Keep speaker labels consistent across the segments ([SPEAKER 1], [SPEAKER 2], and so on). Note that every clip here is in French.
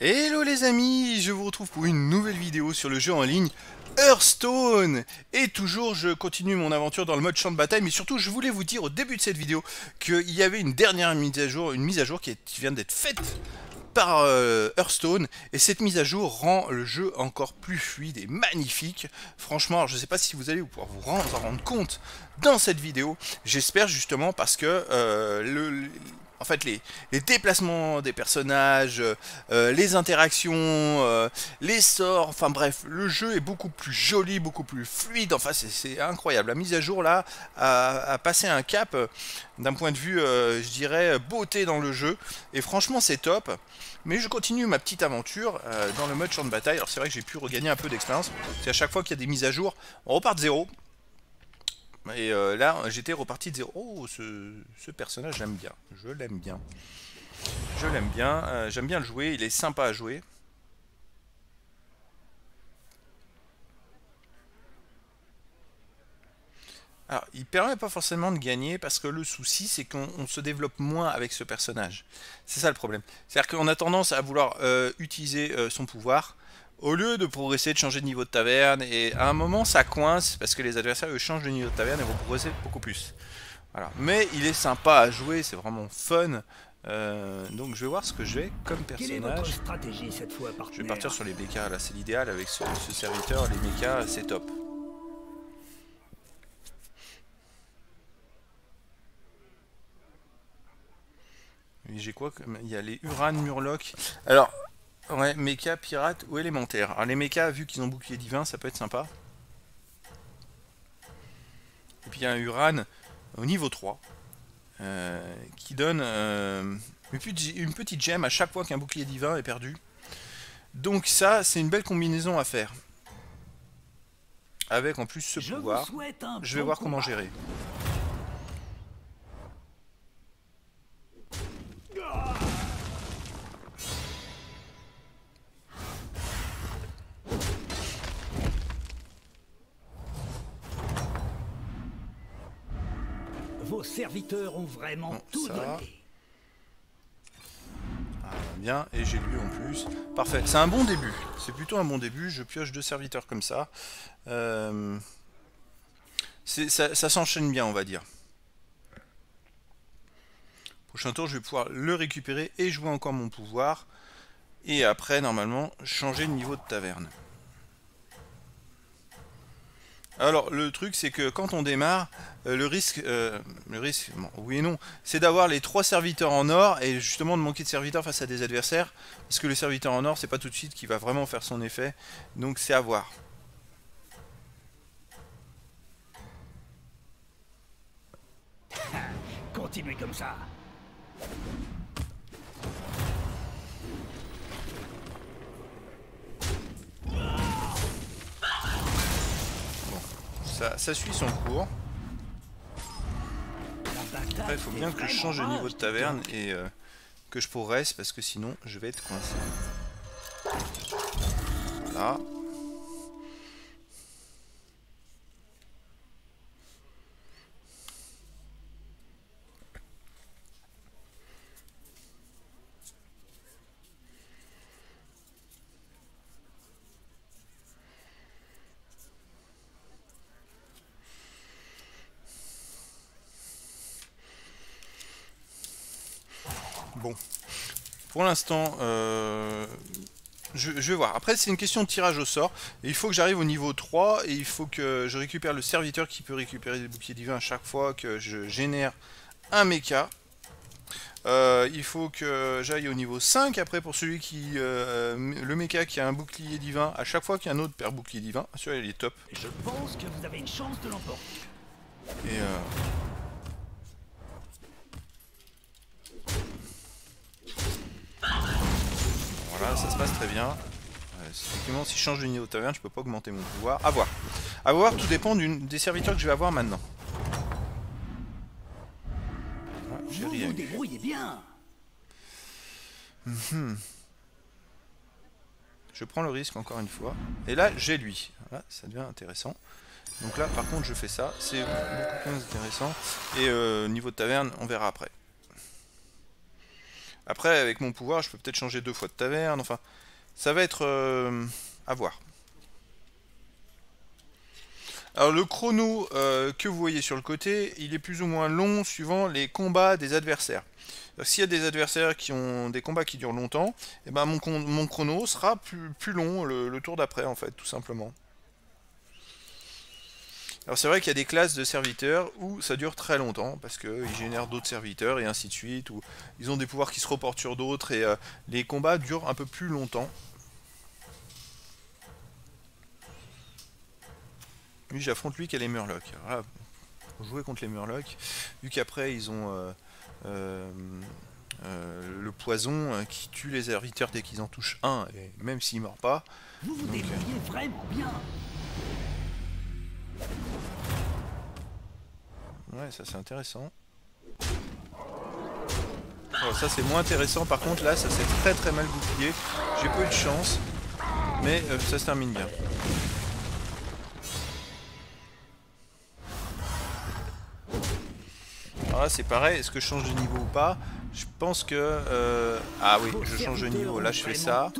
[SPEAKER 1] Hello les amis, je vous retrouve pour une nouvelle vidéo sur le jeu en ligne Hearthstone Et toujours je continue mon aventure dans le mode champ de bataille, mais surtout je voulais vous dire au début de cette vidéo qu'il y avait une dernière mise à jour, une mise à jour qui, vient d'être faite par euh, Hearthstone et cette mise à jour rend le jeu encore plus fluide et magnifique. Franchement, je ne sais pas si vous allez pouvoir vous rendre, rendre compte dans cette vidéo. J'espère justement parce que euh, le, en fait, les, déplacements des personnages, euh, les interactions, euh, les sorts, enfin bref, le jeu est beaucoup plus joli, beaucoup plus fluide, enfin c'est incroyable. La mise à jour là a, passé un cap euh, d'un point de vue, je dirais, beauté dans le jeu, et franchement c'est top. Mais je continue ma petite aventure dans le mode champ de bataille. Alors c'est vrai que j'ai pu regagner un peu d'expérience. C'est à chaque fois qu'il y a des mises à jour, on repart de zéro. Et euh, là, j'étais reparti de zéro. Oh, ce, personnage, j'aime bien. Je l'aime bien. Je l'aime bien. Euh, j'aime bien le jouer. Il est sympa à jouer. Alors, il permet pas forcément de gagner parce que le souci, c'est qu'on se développe moins avec ce personnage. C'est ça le problème. C'est-à-dire qu'on a tendance à vouloir euh, utiliser son pouvoir au lieu de progresser, de changer de niveau de taverne, et à un moment ça coince, parce que les adversaires eux, changent de niveau de taverne et vont progresser beaucoup plus. Voilà. Mais il est sympa à jouer, c'est vraiment fun. Euh, donc je vais voir ce que j'ai comme personnage. je vais partir sur les mechas, là c'est l'idéal avec ce, serviteur, les mechas c'est top. J'ai quoi comme... Il y a les Uran Murloc. Alors, Ouais, mecha, pirate ou élémentaire. Alors les mechas, vu qu'ils ont bouclier divin, ça peut être sympa. Et puis il y a un Uran au niveau 3 euh, qui donne euh, une petite gemme à chaque fois qu'un bouclier divin est perdu. Donc ça, c'est une belle combinaison à faire. Avec en plus ce pouvoir. Je vais voir comment gérer.
[SPEAKER 2] Vos serviteurs ont vraiment tout donné.
[SPEAKER 1] Ah, bien, et j'ai lu en plus. Parfait, c'est un bon début. C'est plutôt un bon début. Je pioche deux serviteurs comme ça. Euh, ça, ça s'enchaîne bien, on va dire. Prochain tour, je vais pouvoir le récupérer et jouer encore mon pouvoir. Et après, normalement, changer de niveau de taverne. Alors le truc c'est que quand on démarre, euh, le risque, euh, le risque, oui et non, c'est d'avoir les trois serviteurs en or et justement de manquer de serviteurs face à des adversaires, parce que le serviteur en or c'est pas tout de suite qui va vraiment faire son effet, donc c'est à voir.
[SPEAKER 2] Continuez comme ça.
[SPEAKER 1] Ça, suit son cours. Après, il faut bien que je change de niveau de taverne et euh, que je progresse parce que sinon je vais être coincé. Voilà. Bon. Pour l'instant, euh, je, vais voir. Après, c'est une question de tirage au sort. il faut que j'arrive au niveau 3 et il faut que je récupère le serviteur qui peut récupérer des boucliers divins à chaque fois que je génère un mecha. Euh, il faut que j'aille au niveau 5 après pour celui qui... Euh, le mecha qui a un bouclier divin à chaque fois qu'il y a un autre perd bouclier divin. Celui-là il est top.
[SPEAKER 2] Je pense que vous avez une chance de l'emporter.
[SPEAKER 1] Et euh, ça se passe très bien. effectivement, si je change de niveau de taverne, je peux pas augmenter mon pouvoir. A voir. A voir, tout dépend des serviteurs que je vais avoir maintenant.
[SPEAKER 2] Ah, vous vous débrouillez bien.
[SPEAKER 1] Mhm. Je prends le risque encore une fois. Et là, j'ai lui. ça devient intéressant. Donc là, par contre, je fais ça. C'est beaucoup plus intéressant. Et euh, niveau de taverne, on verra après. Après, avec mon pouvoir, je peux peut-être changer deux fois de taverne. Enfin, ça va être euh, à voir. Alors le chrono euh, que vous voyez sur le côté, il est plus ou moins long suivant les combats des adversaires. S'il y a des adversaires qui ont des combats qui durent longtemps, et eh ben mon, chrono sera plus long le, tour d'après en fait, tout simplement. Alors c'est vrai qu'il y a des classes de serviteurs où ça dure très longtemps, parce qu'ils génèrent d'autres serviteurs et ainsi de suite, ou ils ont des pouvoirs qui se reportent sur d'autres, et euh, les combats durent un peu plus longtemps. Lui, j'affronte lui qui a les Murlocs. Voilà, pour jouer contre les Murlocs, vu qu'après ils ont euh, euh, le poison qui tue les serviteurs dès qu'ils en touchent un, et même s'ils meurent pas.
[SPEAKER 2] Vous vous débrouillez vraiment bien.
[SPEAKER 1] Ouais, ça c'est intéressant. ça c'est moins intéressant, par contre là ça s'est très très mal goupillé. J'ai peu de chance, mais ça se termine bien. Alors là c'est pareil, est-ce que je change de niveau ou pas? Je pense que... Euh, ah oui, je change de niveau, là je fais ça.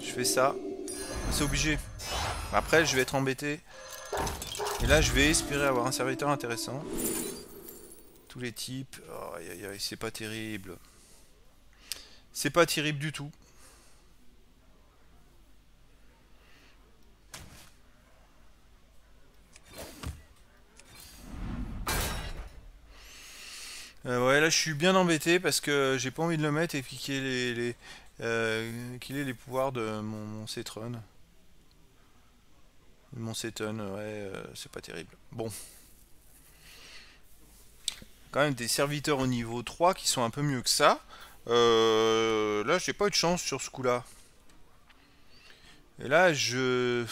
[SPEAKER 1] Je fais ça. C'est obligé. Après je vais être embêté. Et là je vais espérer avoir un serviteur intéressant. Tous les types. Oh, c'est pas terrible. C'est pas terrible du tout. Euh, ouais, là je suis bien embêté parce que j'ai pas envie de le mettre et qu'il ait les, euh, ait les pouvoirs de mon, mon Cetron. Mon Ceton, ouais, euh, c'est pas terrible. Bon. Quand même des serviteurs au niveau 3 qui sont un peu mieux que ça. là, j'ai pas eu de chance sur ce coup-là. Et là, je...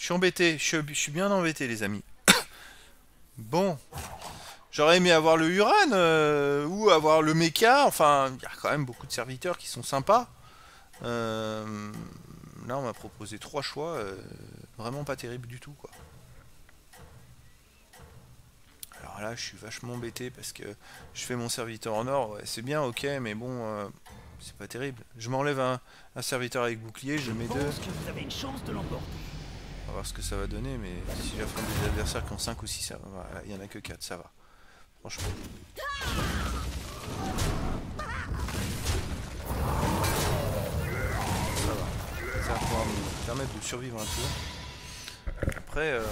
[SPEAKER 1] Je suis embêté. Je je suis bien embêté, les amis. bon. J'aurais aimé avoir le Uran euh, ou avoir le Mecha. Enfin, il y a quand même beaucoup de serviteurs qui sont sympas. Euh, là, on m'a proposé trois choix. Euh, vraiment pas terrible du tout, quoi. Alors là, je suis vachement embêté parce que je fais mon serviteur en or. c'est bien, ok, mais bon, c'est pas terrible. Je m'enlève un, serviteur avec bouclier, je, mets deux.
[SPEAKER 2] vous avez une chance de l'emporter.
[SPEAKER 1] On va voir ce que ça va donner, mais si j'affronte des adversaires qui ont 5 ou 6, il y en a que 4, ça va. Franchement. Ça va pouvoir me permettre de survivre un peu. Après... Euh...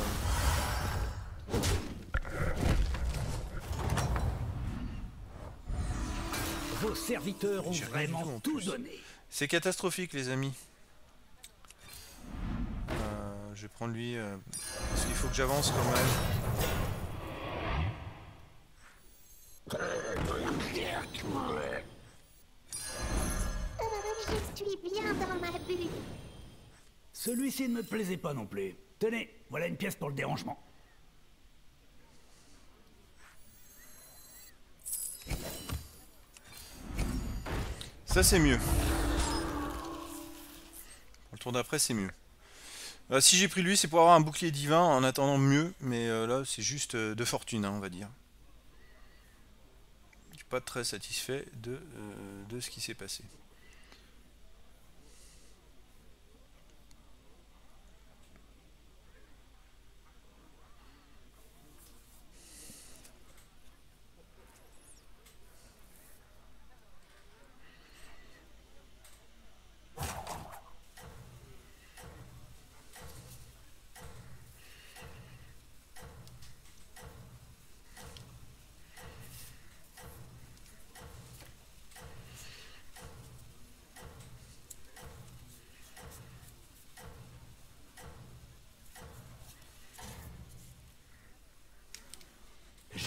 [SPEAKER 2] Vos serviteurs ont vraiment tout donné.
[SPEAKER 1] C'est catastrophique les amis. Euh, je vais prendre lui euh, parce qu'il faut que j'avance quand même.
[SPEAKER 2] Je suis bien dans ma bulle. Celui-ci ne me plaisait pas non plus. Tenez, voilà une pièce pour le dérangement.
[SPEAKER 1] Ça c'est mieux. le tour d'après c'est mieux. Euh, si j'ai pris lui c'est pour avoir un bouclier divin en attendant mieux, mais euh, là c'est juste euh, de fortune hein, on va dire pas très satisfait de, de ce qui s'est passé.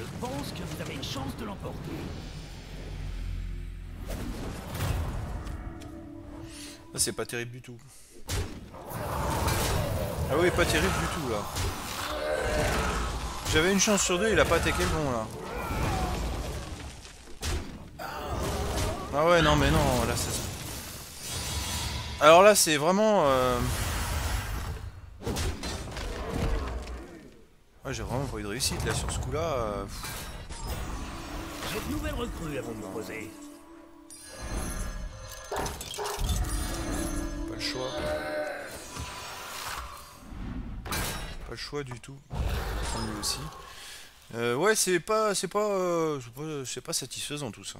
[SPEAKER 2] Je pense que vous avez une chance de l'emporter.
[SPEAKER 1] C'est pas terrible du tout. Ah oui, pas terrible du tout là. J'avais une chance sur deux, il a pas attaqué le bon là. Ah ouais, non mais non, là c'est... Alors là c'est vraiment... Euh... J'ai vraiment pas eu de réussite là sur ce coup là.
[SPEAKER 2] J'ai euh, de nouvelles recrues. Pas le choix.
[SPEAKER 1] Pas le choix du tout. Lui aussi. Euh, ouais c'est pas c'est pas euh, c'est pas satisfaisant tout ça.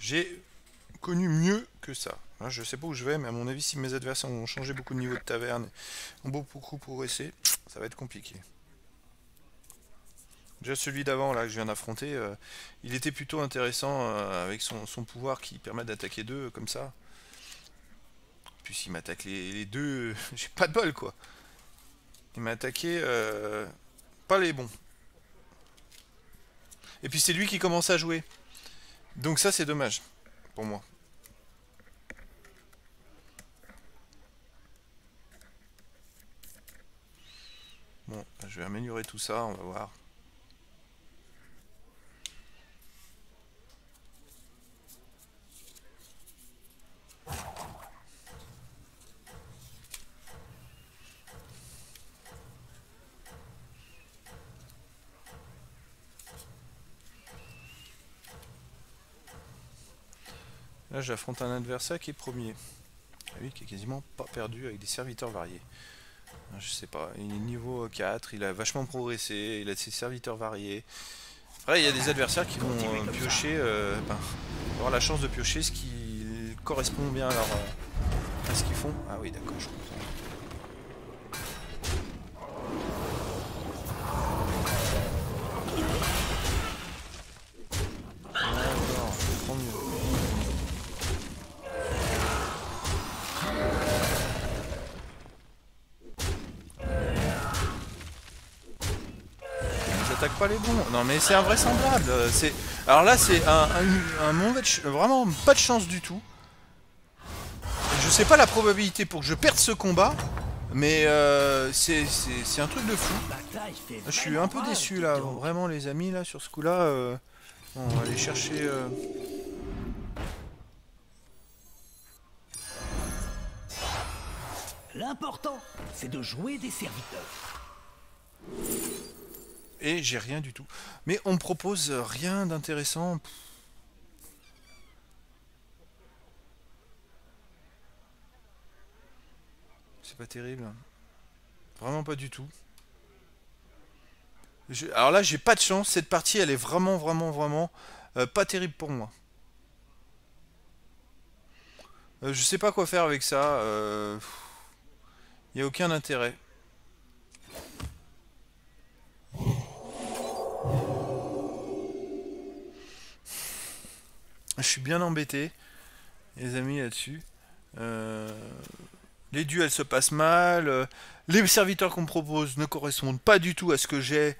[SPEAKER 1] J'ai connu mieux que ça. Hein, je sais pas où je vais, mais à mon avis, si mes adversaires ont changé beaucoup de niveau de taverne, ont beaucoup progressé, ça va être compliqué. Déjà celui d'avant là que je viens d'affronter, euh, il était plutôt intéressant euh, avec son, pouvoir qui permet d'attaquer deux comme ça. Puis s'il m'attaque les, deux, j'ai pas de bol quoi. Il m'a attaqué euh, pas les bons. Et puis c'est lui qui commence à jouer. Donc ça c'est dommage pour moi. Bon, je vais améliorer tout ça, on va voir. Là, j'affronte un adversaire qui est premier. Ah oui, qui est quasiment pas perdu avec des serviteurs variés. Ah, je sais pas, il est niveau 4, il a vachement progressé, il a ses serviteurs variés. Après, il y a des adversaires qui vont euh, piocher, euh, avoir la chance de piocher ce qui correspond bien à, euh, à ce qu'ils font. Ah oui, d'accord, je comprends. Les bons. Non mais c'est invraisemblable. C'est alors là c'est un, un, mauvais vraiment pas de chance du tout. Je sais pas la probabilité pour que je perde ce combat, mais euh, c'est un truc de fou. Je suis un peu déçu là, vraiment les amis là sur ce coup là. Euh, on va aller chercher. Euh,
[SPEAKER 2] L'important, c'est de jouer des serviteurs
[SPEAKER 1] et j'ai rien du tout. Mais on me propose rien d'intéressant. C'est pas terrible. Vraiment pas du tout. Alors là, j'ai pas de chance. Cette partie, elle est vraiment, vraiment, vraiment euh, pas terrible pour moi. Euh, je sais pas quoi faire avec ça. Il euh, n'y a aucun intérêt. Je suis bien embêté, les amis, là-dessus. Euh, les duels se passent mal. Euh, les serviteurs qu'on me propose ne correspondent pas du tout à ce que j'ai.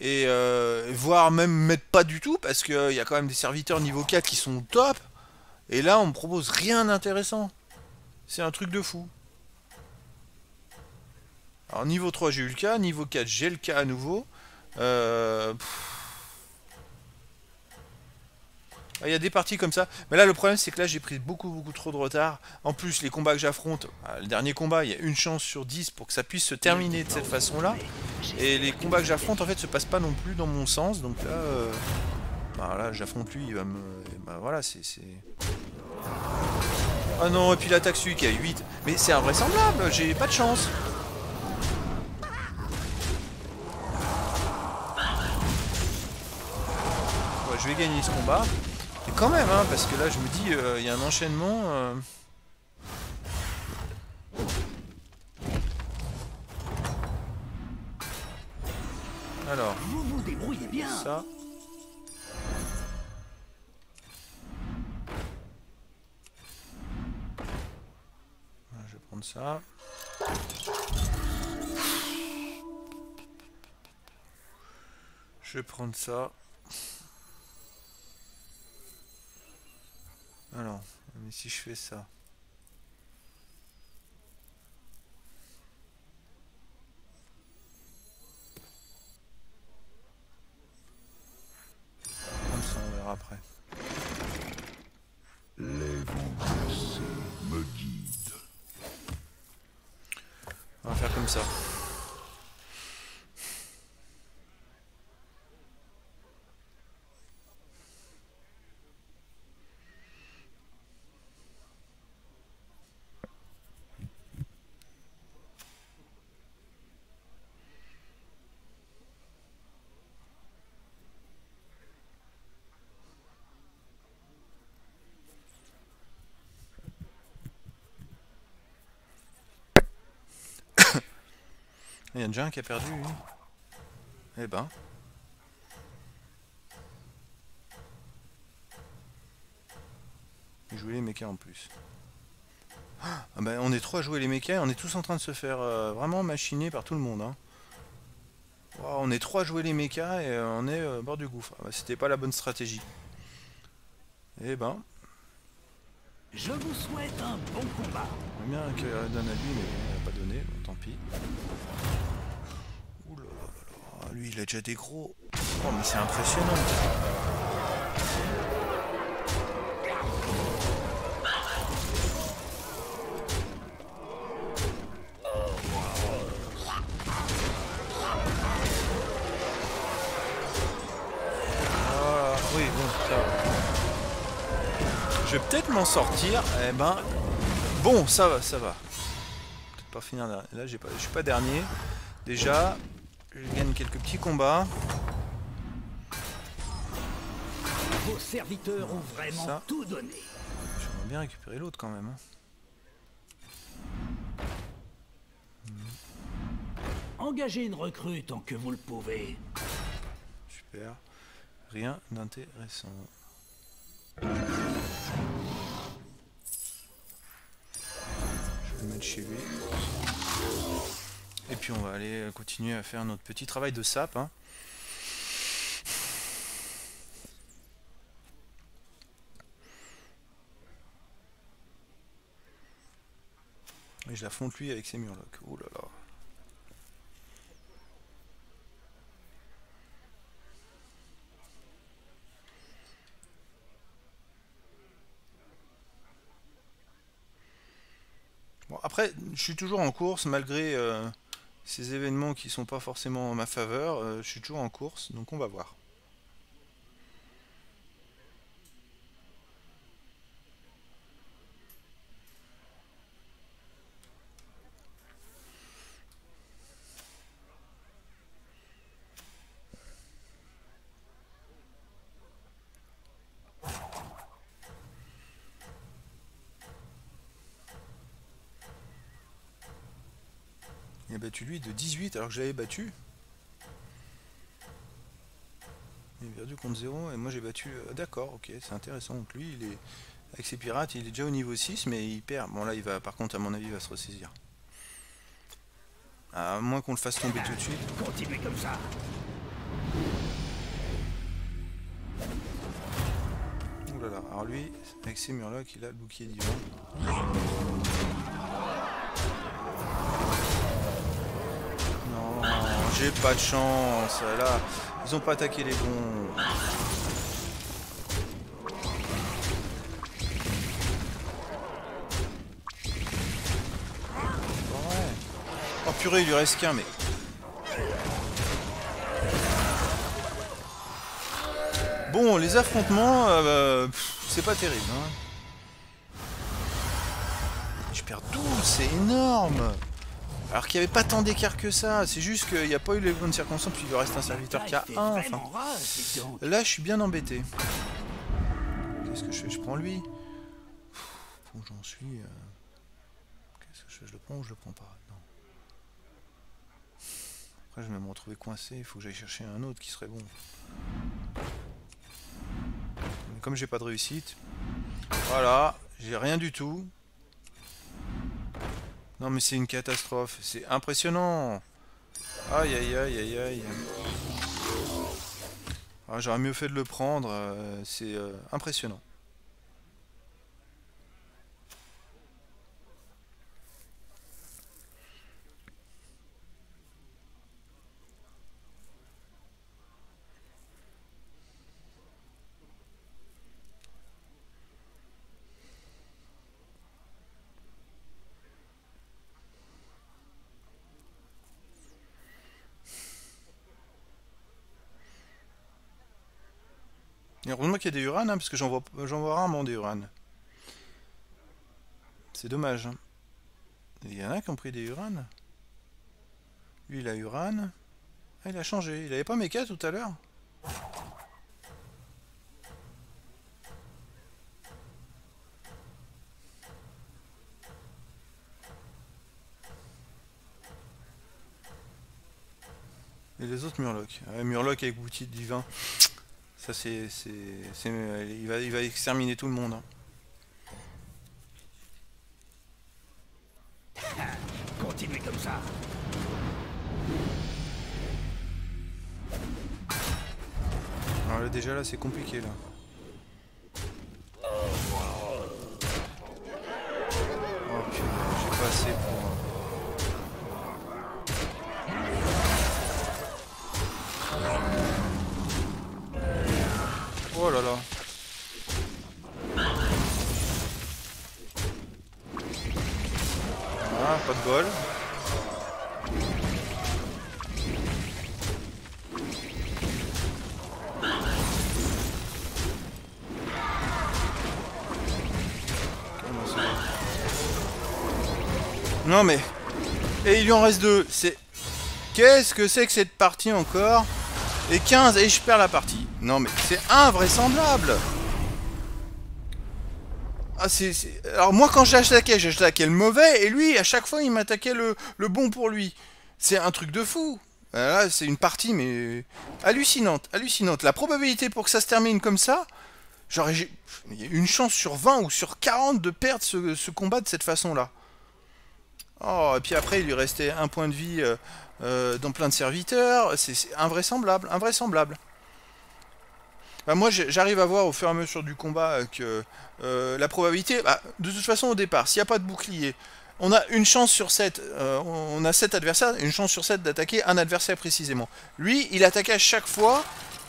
[SPEAKER 1] Et euh, voire même mettre pas du tout, parce qu'il y a quand même des serviteurs niveau 4 qui sont top. Et là, on me propose rien d'intéressant. C'est un truc de fou. Alors niveau 3 j'ai eu le cas, niveau 4 j'ai le cas à nouveau. Euh, Il y a des parties comme ça. Mais là, le problème, c'est que là, j'ai pris beaucoup, beaucoup trop de retard. En plus, les combats que j'affronte, bah, le dernier combat, il y a une chance sur 10 pour que ça puisse se terminer de cette façon-là. Et les combats que j'affronte, en fait, se passent pas non plus dans mon sens. Donc là, euh, bah, là j'affronte lui, il va me... Bah, voilà, c'est... Ah non, et puis l'attaque celui qui a 8. Mais c'est invraisemblable, j'ai pas de chance. je vais gagner ce combat quand même, hein, parce que là je me dis, euh, il y a un enchaînement. Euh. Alors,
[SPEAKER 2] vous vous débrouillez bien.
[SPEAKER 1] Ça. Je vais prendre ça. Je vais prendre ça. Alors, mais si je fais ça. Comme ça, on verra après.
[SPEAKER 3] Les vents me guident.
[SPEAKER 1] On va faire comme ça. Il y en a déjà un qui a perdu, lui. Eh ben. Jouait les mechas en plus. Ah ben, on est trois à jouer les mechas et on est tous en train de se faire euh, vraiment machiner par tout le monde. Hein. Wow, on est trois à jouer les mechas et euh, on est euh, bord du gouffre. Ah bah, C'était pas la bonne stratégie. Eh ben.
[SPEAKER 2] Je vous souhaite un bon combat.
[SPEAKER 1] J'aimerais bien qu'il donne à lui, mais pas donné, bon, tant pis. Là là là là, lui il a déjà des gros. Oh mais c'est impressionnant. Ah, oui, bon, ça va. Je vais peut-être m'en sortir. Eh ben, bon, ça va, ça va. Peut-être pas finir. Là, j'ai pas, je suis pas dernier. Déjà, je gagne quelques petits combats.
[SPEAKER 2] Vos serviteurs ont vraiment
[SPEAKER 1] Ça.
[SPEAKER 2] tout donné.
[SPEAKER 1] J'aimerais bien récupérer l'autre quand même. hein.
[SPEAKER 2] Engagez une recrue tant que vous le pouvez.
[SPEAKER 1] Super. Rien d'intéressant. Je vais le mettre chez lui. Et puis on va aller continuer à faire notre petit travail de sap. hein. Et je l'affronte lui avec ses murlocs. Oh là là. Bon, après, je suis toujours en course, malgré euh, ces événements qui sont pas forcément en ma faveur. euh, je suis toujours en course, donc on va voir. Il a battu lui de 18 alors que je l'avais battu. Il a perdu contre 0 et moi j'ai battu... euh, D'accord, ok, c'est intéressant. Donc lui, il est avec ses pirates, il est déjà au niveau 6, mais il perd. Bon là, il va, par contre, à mon avis, il va se ressaisir. À moins qu'on le fasse tomber tout de suite.
[SPEAKER 2] Continuez comme ça.
[SPEAKER 1] Ouh là là, alors lui, avec ses murlocs, il a le bouclier divin. J'ai pas de chance. Là, ils ont pas attaqué les bons. Oh purée, il lui reste qu'un, mais... Bon, les affrontements, euh, pff, c'est pas terrible. Hein. Je perds 12, c'est énorme Alors qu'il n'y avait pas tant d'écart que ça, c'est juste qu'il n'y a pas eu les bonnes circonstances, puis il lui reste un serviteur qui a
[SPEAKER 2] Ah, il fait
[SPEAKER 1] 1.
[SPEAKER 2] vraiment rage, dis donc.
[SPEAKER 1] Là, je suis bien embêté. Qu'est-ce que je fais? Je prends lui? Où j'en suis euh, Qu'est-ce que je fais? Je le prends ou je le prends pas? Non. Après, je vais me retrouver coincé. Il faut que j'aille chercher un autre qui serait bon. Mais comme j'ai pas de réussite, voilà, j'ai rien du tout. Non, mais c'est une catastrophe. C'est impressionnant. Aïe, aïe, aïe, aïe, aïe. Ah, J'aurais mieux fait de le prendre, euh, c'est euh, impressionnant. Heureusement qu'il y a des Uran, hein, parce que j'en vois, vois rarement des Uran. C'est dommage. hein. Il y en a qui ont pris des Uran. Lui, il a Uran. Ah, il a changé. Il avait pas Mecha tout à l'heure Et les autres Murlocs. Murloc avec boutique divin. Ça c'est... Il va, il va exterminer tout le monde. Hein.
[SPEAKER 2] Continuez comme ça.
[SPEAKER 1] Alors là déjà là c'est compliqué là. Oh là là. Ah, pas de bol. Non mais... Et il lui en reste deux. C'est... Qu'est-ce que c'est que cette partie encore? Et 15 et je perds la partie. Non mais c'est invraisemblable ah, Alors moi quand j'attaquais, j'attaquais le mauvais et lui à chaque fois il m'attaquait le, bon pour lui. C'est un truc de fou. Là c'est une partie mais hallucinante, hallucinante. La probabilité pour que ça se termine comme ça, j'aurais une chance sur 20 ou sur 40 de perdre ce, combat de cette façon-là. Oh, et puis après, il lui restait un point de vie euh, euh, dans plein de serviteurs. C'est invraisemblable, invraisemblable. Bah, moi, j'arrive à voir au fur et à mesure du combat euh, que la probabilité... Bah, de toute façon, au départ, s'il n'y a pas de bouclier, on a une chance sur 7, on a 7 adversaires, une chance sur 7 d'attaquer un adversaire précisément. Lui, il attaquait à chaque fois,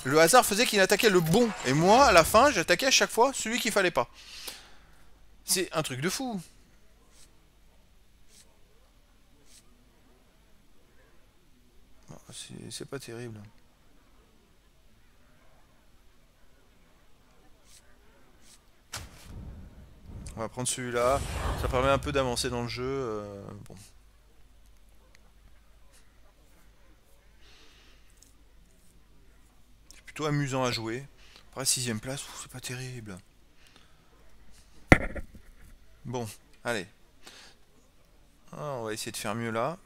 [SPEAKER 1] le hasard faisait qu'il attaquait le bon. Et moi, à la fin, j'attaquais à chaque fois celui qu'il fallait pas. C'est un truc de fou. c'est pas terrible. On va prendre celui-là. Ça permet un peu d'avancer dans le jeu. Euh, bon. C'est plutôt amusant à jouer. Après, sixième place, c'est pas terrible. Bon, allez. Ah, on va essayer de faire mieux là.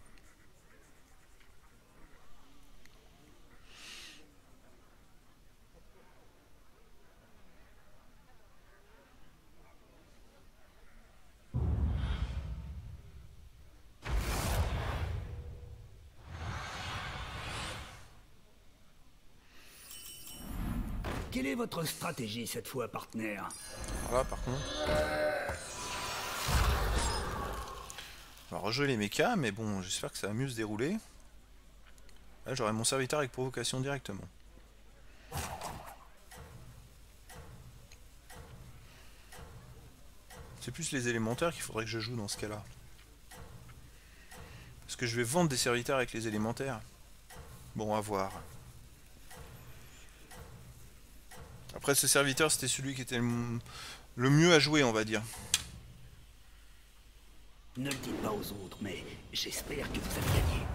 [SPEAKER 2] Quelle est votre stratégie cette fois, partenaire
[SPEAKER 1] Voilà, par contre. On va rejouer les mechas, mais bon, j'espère que ça va mieux se dérouler. Là, j'aurai mon serviteur avec provocation directement. C'est plus les élémentaires qu'il faudrait que je joue dans ce cas-là. Parce que je vais vendre des serviteurs avec les élémentaires. Bon, à voir. Après, ce serviteur, c'était celui qui était le mieux à jouer, on va dire.
[SPEAKER 2] Ne le dites pas aux autres, mais j'espère que vous avez gagné.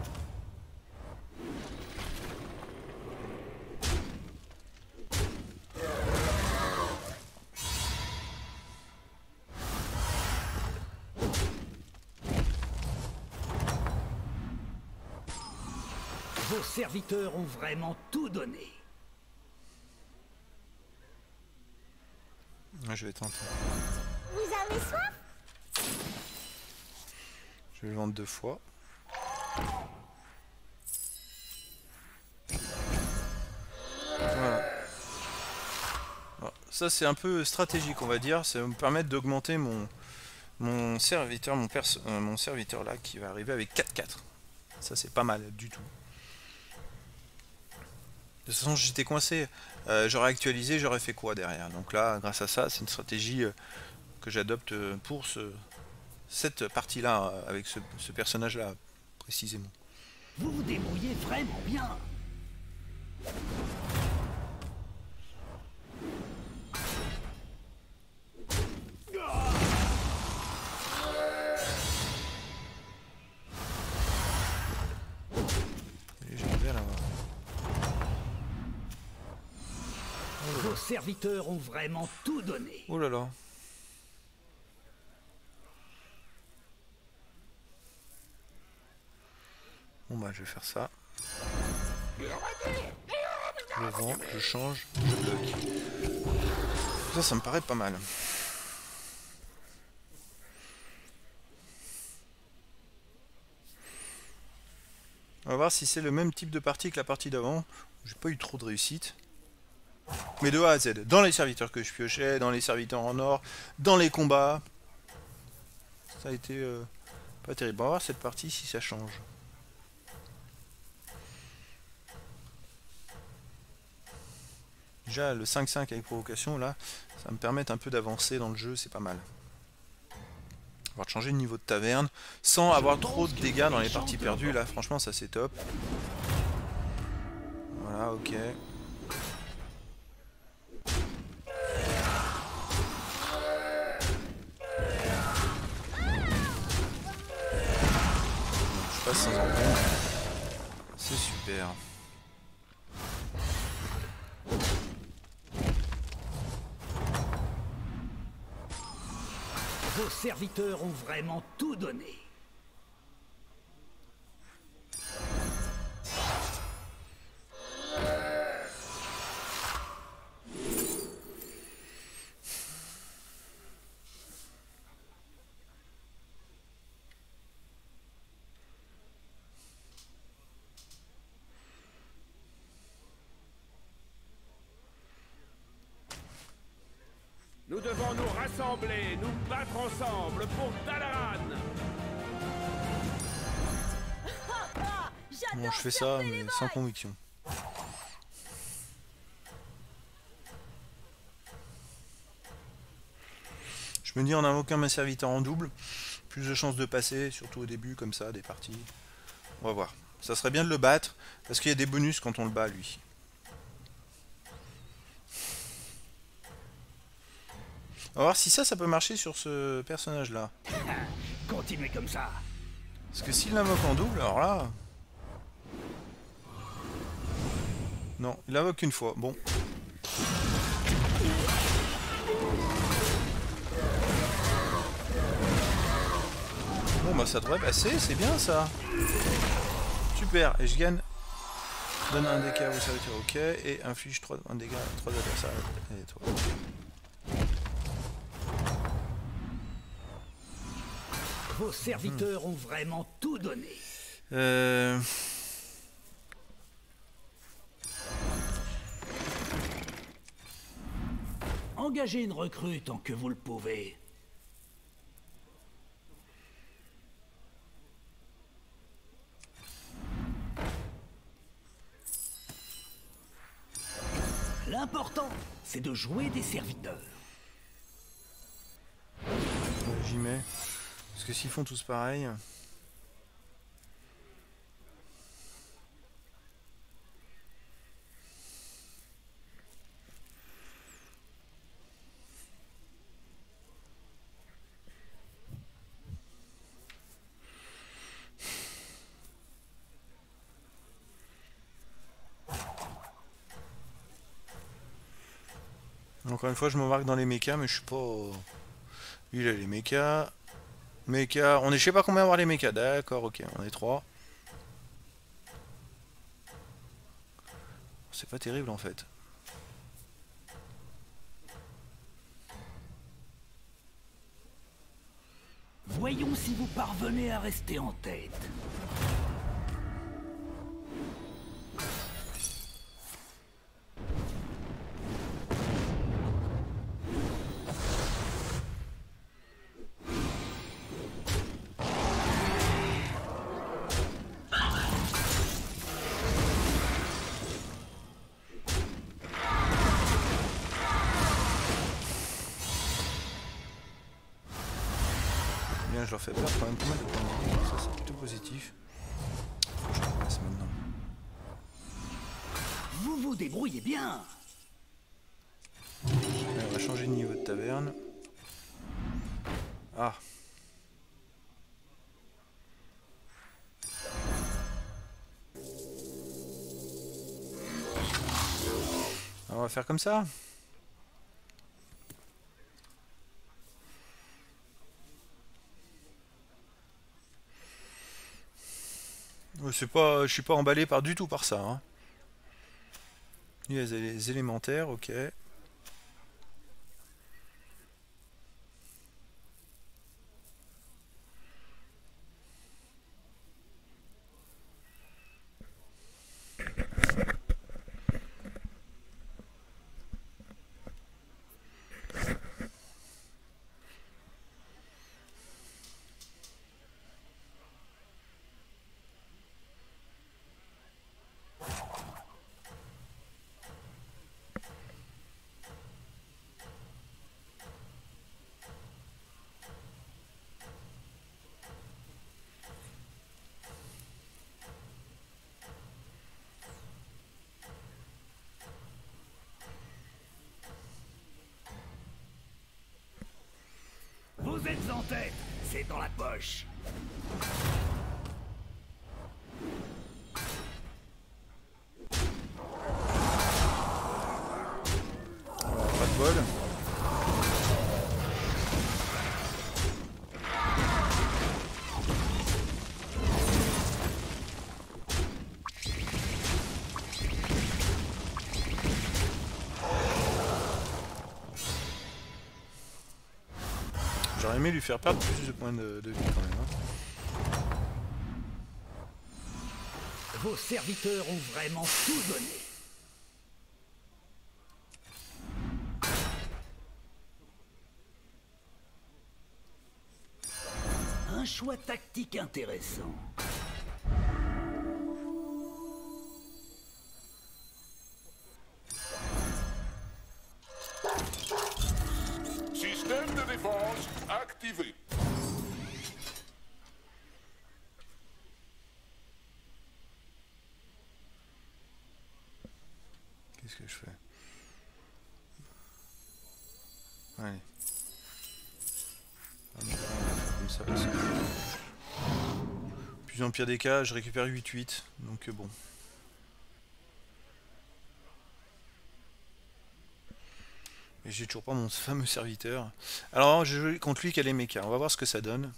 [SPEAKER 2] Vos serviteurs ont vraiment tout donné.
[SPEAKER 1] Je vais tenter.
[SPEAKER 4] Vous avez soif?
[SPEAKER 1] Je vais le vendre deux fois. Voilà. ça c'est un peu stratégique on va dire, ça va me permettre d'augmenter mon, mon serviteur, mon, euh, mon serviteur là qui va arriver avec 4-4. Ça c'est pas mal du tout. De toute façon, j'étais coincé. Euh, j'aurais actualisé, j'aurais fait quoi derrière? Donc là, grâce à ça, c'est une stratégie euh, que j'adopte euh, pour ce, cette partie-là, avec ce personnage-là, précisément.
[SPEAKER 2] Vous vous débrouillez vraiment bien serviteurs ont vraiment tout donné.
[SPEAKER 1] Oh là là. Bon bah je vais faire ça. Le vent, je change, je bloque. Ça, ça me paraît pas mal. On va voir si c'est le même type de partie que la partie d'avant. J'ai pas eu trop de réussite. Mais de A à Z. Dans les serviteurs que je piochais, dans les serviteurs en or, dans les combats. Ça a été euh, pas terrible. On va voir cette partie si ça change. Déjà le 5-5 avec provocation là, ça me permet un peu d'avancer dans le jeu, c'est pas mal. On va changer de niveau de taverne sans avoir trop de dégâts dans les parties perdues là, franchement ça c'est top. Voilà, ok. C'est super.
[SPEAKER 2] Vos serviteurs ont vraiment tout donné.
[SPEAKER 1] Ça, mais sans conviction. Je me dis en invoquant mes serviteurs en double, plus de chances de passer, surtout au début, comme ça, des parties. On va voir. Ça serait bien de le battre, parce qu'il y a des bonus quand on le bat, lui. On va voir si ça, ça peut marcher sur ce personnage-là.
[SPEAKER 2] Continuez comme ça.
[SPEAKER 1] Parce que s'il l'invoque en double, alors là... Non, il l'invoque une fois. Bon. Bon bah ça devrait passer, c'est bien ça. Super, et je gagne. Donne un dégât au serviteur, ok. Et inflige 3 un dégât à 3 adversaires. Et toi.
[SPEAKER 2] Vos serviteurs ont vraiment tout donné.
[SPEAKER 1] Euh...
[SPEAKER 2] Engagez une recrue tant que vous le pouvez. L'important, c'est de jouer des serviteurs.
[SPEAKER 1] J'y mets. Parce que s'ils font tous pareil... Une fois, je m'embarque dans les mechas, mais je suis pas... Lui, il a les mechas. Mecha, on est je sais pas combien avoir les mechas. D'accord, ok, on est trois. C'est pas terrible en fait.
[SPEAKER 2] Voyons si vous parvenez à rester en tête.
[SPEAKER 1] Fais perdre quand même pas mal de points. Ça, c'est plutôt positif. Je le passe maintenant.
[SPEAKER 2] Vous vous débrouillez bien.
[SPEAKER 1] On va changer de niveau de taverne. Ah. On va faire comme ça. C'est pas, je suis pas emballé par du tout par ça. Hein. Les élémentaires, ok.
[SPEAKER 2] Dans
[SPEAKER 1] faire perdre plus de points de, de vie quand même. hein.
[SPEAKER 2] Vos serviteurs ont vraiment tout donné. Un choix tactique intéressant.
[SPEAKER 1] Pire des cas, je récupère 8-8. Donc euh, bon. Et j'ai toujours pas mon fameux serviteur. Alors je joue contre lui quel est méca. On va voir ce que ça donne.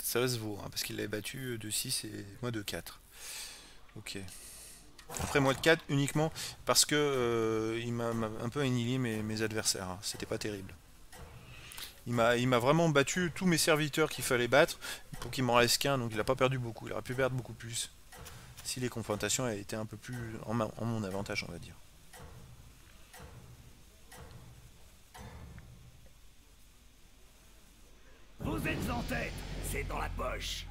[SPEAKER 1] Ça se vaut, hein, parce qu'il l'avait battu de 6 et moi de 4. Ok. Après moi de 4 uniquement parce que euh, il m'a un peu annihilé mes, mes adversaires. hein. C'était pas terrible. Il m'a vraiment battu tous mes serviteurs qu'il fallait battre pour qu'il m'en reste qu'un, donc il a pas perdu beaucoup. Il aurait pu perdre beaucoup plus. Si les confrontations avaient été un peu plus en, ma- en mon avantage, on va dire.
[SPEAKER 2] Vous êtes en tête, c'est dans la poche.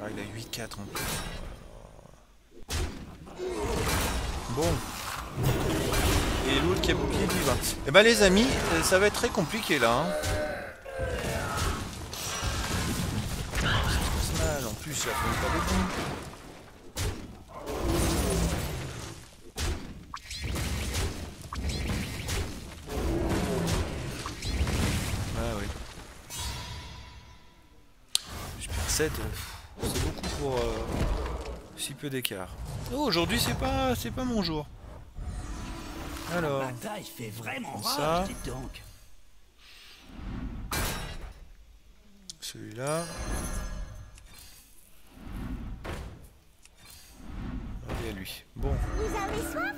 [SPEAKER 1] Ah, il a 8-4 en plus. Bon. Et l'autre qui a bouclier lui va. Eh ben les amis, euh, ça va être très compliqué là. Hein. En plus, il affronte pas bons. Ah oui. Je perds 7, c'est beaucoup pour euh, si peu d'écart. Oh, aujourd'hui c'est pas c'est pas mon jour. Alors,
[SPEAKER 2] La bataille fait vraiment
[SPEAKER 1] Ça. celui-là. Allez à lui. Bon,
[SPEAKER 4] Vous avez soif?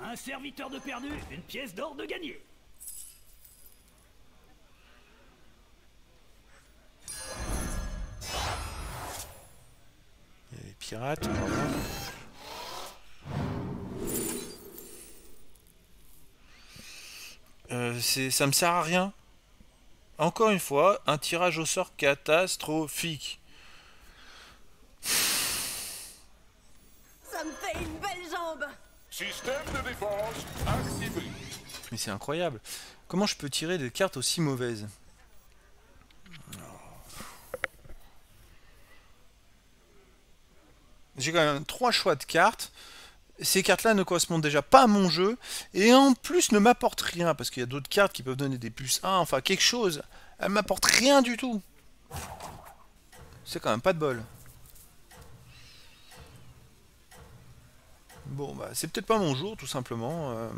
[SPEAKER 2] Un serviteur de perdu, une pièce d'or de gagné.
[SPEAKER 1] Euh, ça me sert à rien. Encore une fois, un tirage au sort catastrophique.
[SPEAKER 4] Ça me fait une belle jambe
[SPEAKER 3] Système de défense activé.
[SPEAKER 1] Mais c'est incroyable. Comment je peux tirer des cartes aussi mauvaises? J'ai quand même trois choix de cartes. Ces cartes-là ne correspondent déjà pas à mon jeu. Et en plus ne m'apportent rien. Parce qu'il y a d'autres cartes qui peuvent donner des plus 1. Enfin quelque chose. Elles m'apportent rien du tout. C'est quand même pas de bol. Bon bah c'est peut-être pas mon jour tout simplement. euh.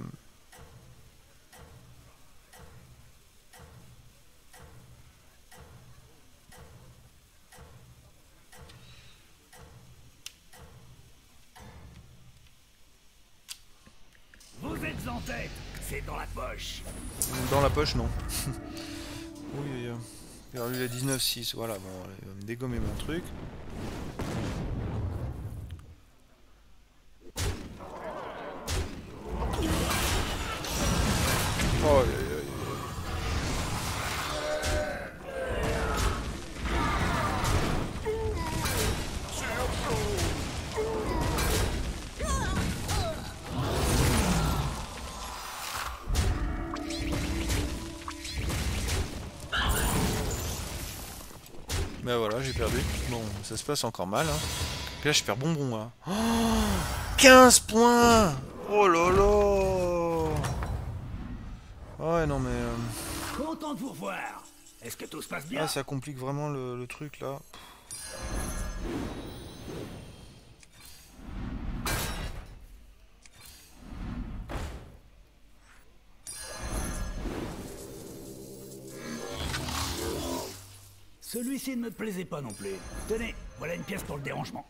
[SPEAKER 2] En tête. C'est dans la poche.
[SPEAKER 1] Dans la poche, non. oui, euh, il a eu la 19-6. Voilà, bon, il va me dégommer mon truc. Oh, ça se passe encore mal. Hein. Puis là, je perds bonbon là. Oh 15 points Oh là là Ouais, non mais... euh,
[SPEAKER 2] Content de vous revoir. Est-ce que tout se passe bien?
[SPEAKER 1] Ah, ça complique vraiment le, le truc là.
[SPEAKER 2] Celui-ci ne me plaisait pas non plus. Tenez, voilà une pièce pour le dérangement.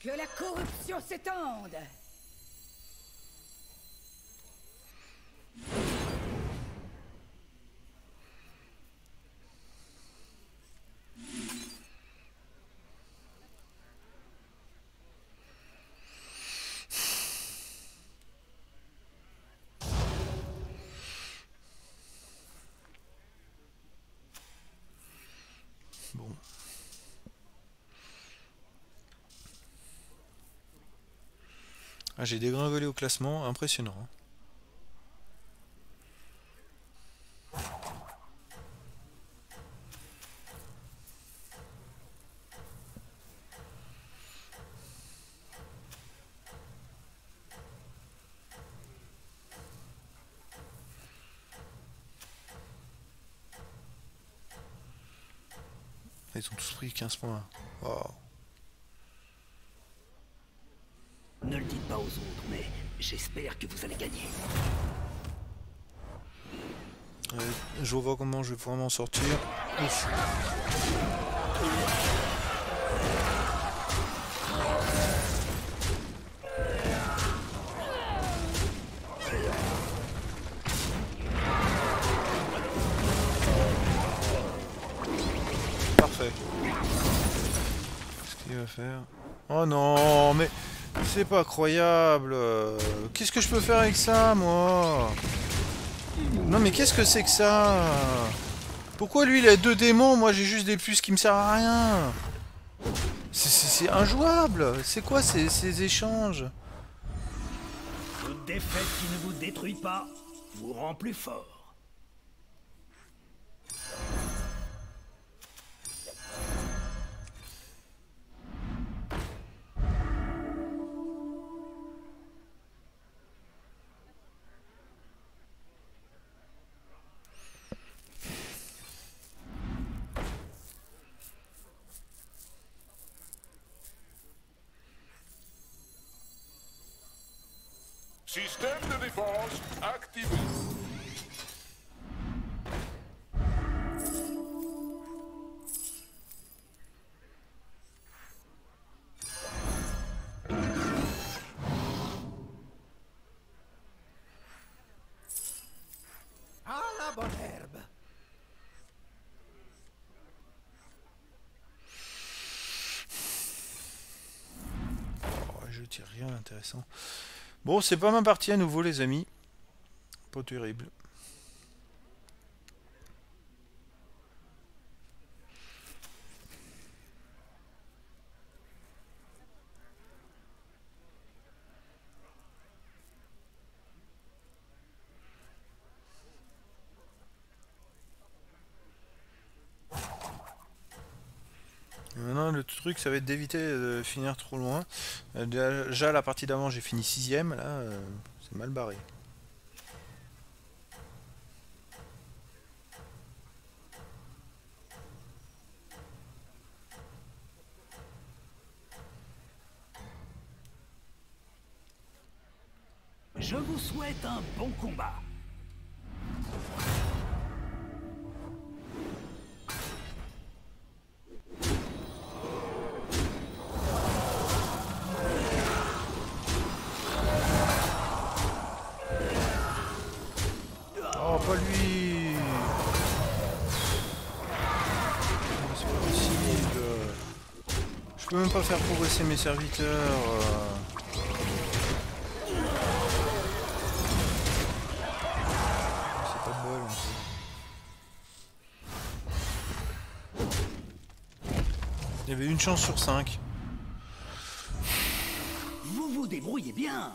[SPEAKER 4] Que la corruption s'étende
[SPEAKER 1] Bon. Ah, j'ai dégringolé au classement, impressionnant. hein. Ils ont tous pris 15 points. Wow. Je vois comment je vais pouvoir m'en sortir. Ouf. Parfait. Qu'est-ce qu'il va faire? Oh non, mais c'est pas croyable. Qu'est-ce que je peux faire avec ça, moi? Non mais qu'est-ce que c'est que ça? Pourquoi lui il a deux démons, moi j'ai juste des plus qui me servent à rien. C'est injouable. C'est quoi ces, ces échanges?
[SPEAKER 2] Toute défaite qui ne vous détruit pas vous rend plus fort.
[SPEAKER 1] Rien d'intéressant. Bon, c'est pas ma partie à nouveau les amis. Pas terrible. Maintenant, le truc, ça va être d'éviter de finir trop loin. Euh, Déjà, la partie d'avant, j'ai fini sixième. Là, euh, c'est mal barré.
[SPEAKER 2] Je vous souhaite un bon combat.
[SPEAKER 1] Pas faire progresser mes serviteurs. euh. C'est pas de bol. en fait. Il y avait une chance sur 5.
[SPEAKER 2] Vous vous débrouillez bien.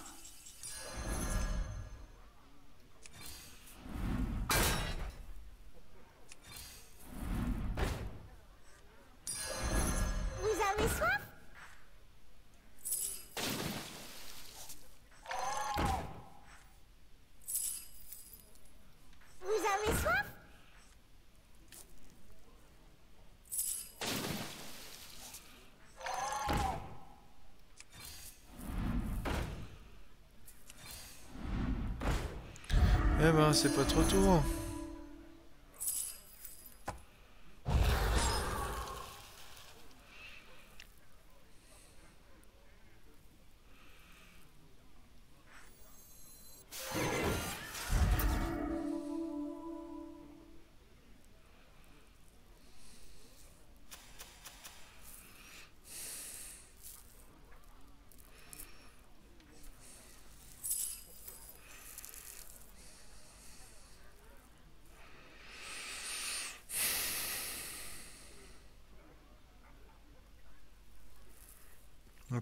[SPEAKER 1] C'est pas trop tôt.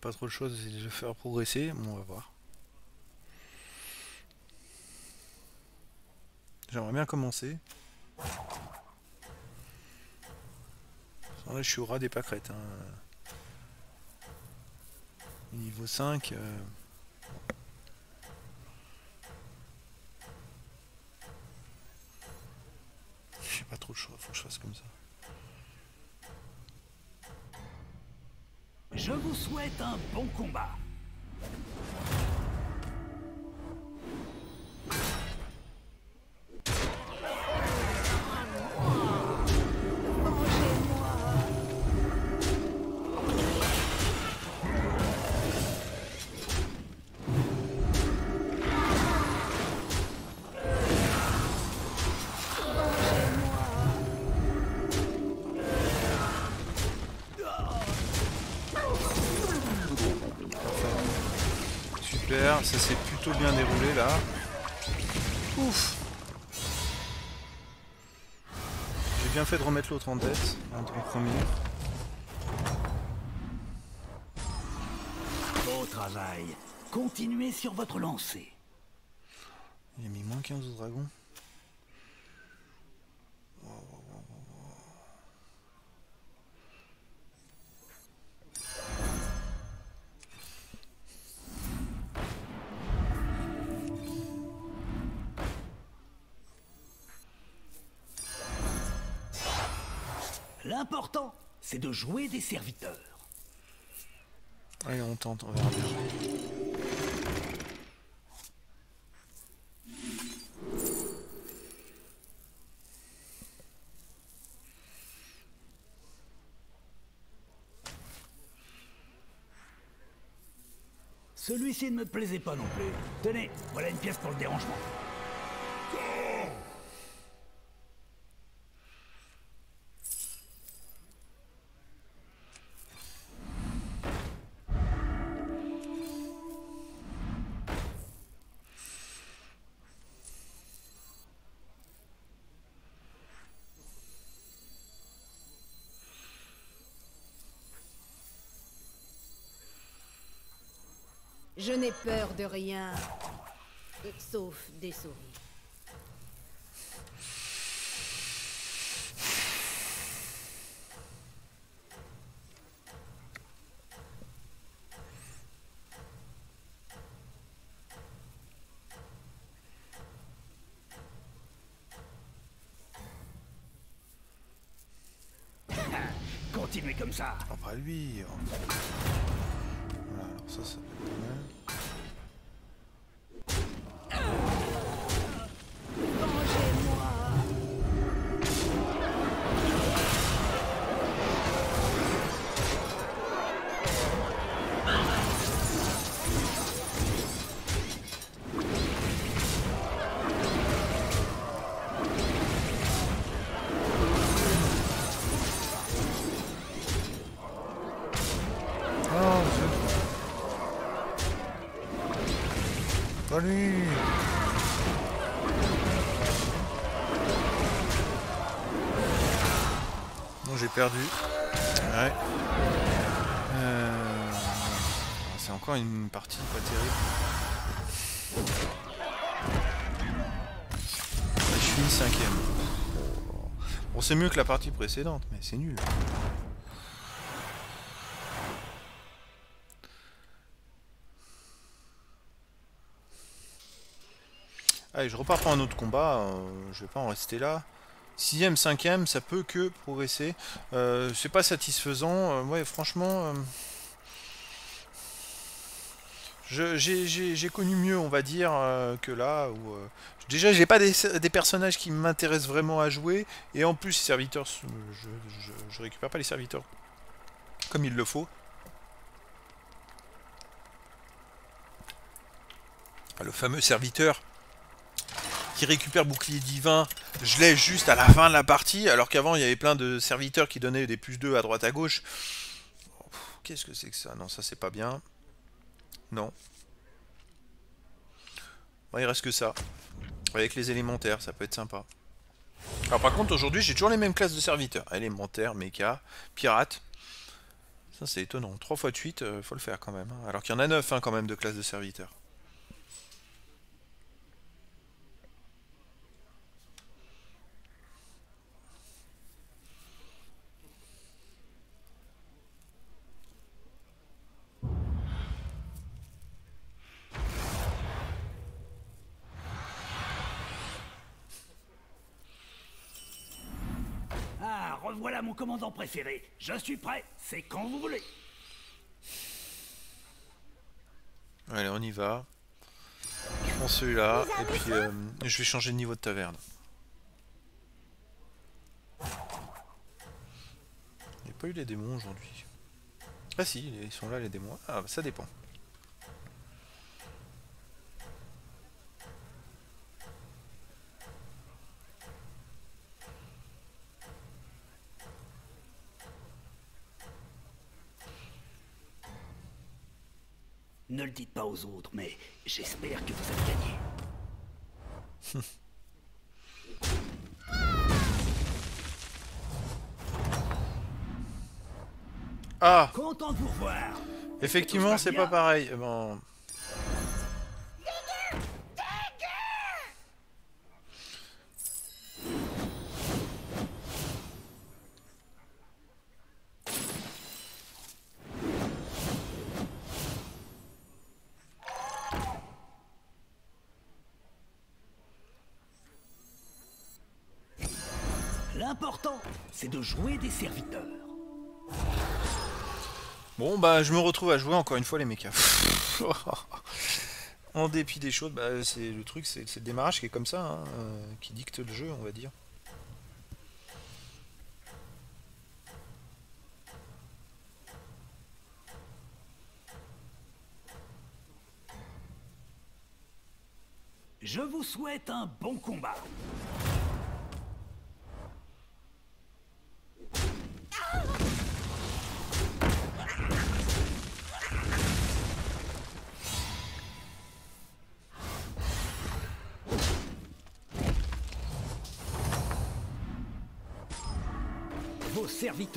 [SPEAKER 1] Pas trop de choses, c'est de faire progresser. On va voir. J'aimerais bien commencer. Là, je suis au ras des pâquerettes. hein. Niveau 5. euh, J'ai pas trop de choix, faut que je fasse comme ça.
[SPEAKER 2] Je vous souhaite un bon combat.
[SPEAKER 1] Fait de remettre l'autre en tête, en, premier.
[SPEAKER 2] Beau travail. Continuez sur votre lancée.
[SPEAKER 1] Il a mis moins 15 au dragon.
[SPEAKER 2] C'est de jouer des serviteurs.
[SPEAKER 1] Allez, on tente, on verra bien.
[SPEAKER 2] Celui-ci ne me plaisait pas non plus. Tenez, voilà une pièce pour le dérangement.
[SPEAKER 4] Je n'ai peur de rien. Sauf des souris.
[SPEAKER 2] Continuez comme ça.
[SPEAKER 1] Après lui. oh. Voilà, alors ça, ça Euh, C'est encore une partie pas terrible. Je finis cinquième. Bon, c'est mieux que la partie précédente, mais c'est nul. Allez, je repars pour un autre combat. euh, je vais pas en rester là. Sixième, cinquième, ça peut que progresser. Euh, c'est pas satisfaisant. euh, ouais, franchement... euh, j'ai- connu mieux, on va dire, que là. Où, déjà, j'ai pas des, des personnages qui m'intéressent vraiment à jouer. Et en plus, serviteurs, je, je, je récupère pas les serviteurs comme il le faut. Le fameux serviteur qui récupère bouclier divin, je l'ai juste à la fin de la partie, alors qu'avant il y avait plein de serviteurs qui donnaient des plus 2 à droite à gauche. Qu'est-ce que c'est que ça? Non, ça c'est pas bien. Non. Il reste que ça. Avec les élémentaires, ça peut être sympa. Alors par contre aujourd'hui j'ai toujours les mêmes classes de serviteurs. Élémentaire, méca, pirate. Ça c'est étonnant. 3 fois de suite, euh, faut le faire quand même. hein. Alors qu'il y en a 9 hein, quand même de classes de serviteurs.
[SPEAKER 2] Ah, revoilà mon commandant préféré. Je suis prêt, c'est quand vous voulez.
[SPEAKER 1] Allez, on y va. Je prends celui-là, et puis euh, je vais changer de niveau de taverne. Il n'y a pas eu les démons aujourd'hui. Ah si, ils sont là les démons. Ah, bah, ça dépend.
[SPEAKER 2] Ne le dites pas aux autres, mais j'espère que vous avez gagné.
[SPEAKER 1] Ah
[SPEAKER 2] Content de vous revoir.
[SPEAKER 1] Effectivement, c'est pas pareil. Bon.
[SPEAKER 2] L'important, c'est de jouer des serviteurs.
[SPEAKER 1] Bon, bah, je me retrouve à jouer encore une fois les mechas. en dépit des choses, bah, c'est le truc, c'est le démarrage qui est comme ça, hein, euh, qui dicte le jeu, on va dire.
[SPEAKER 2] Je vous souhaite un bon combat.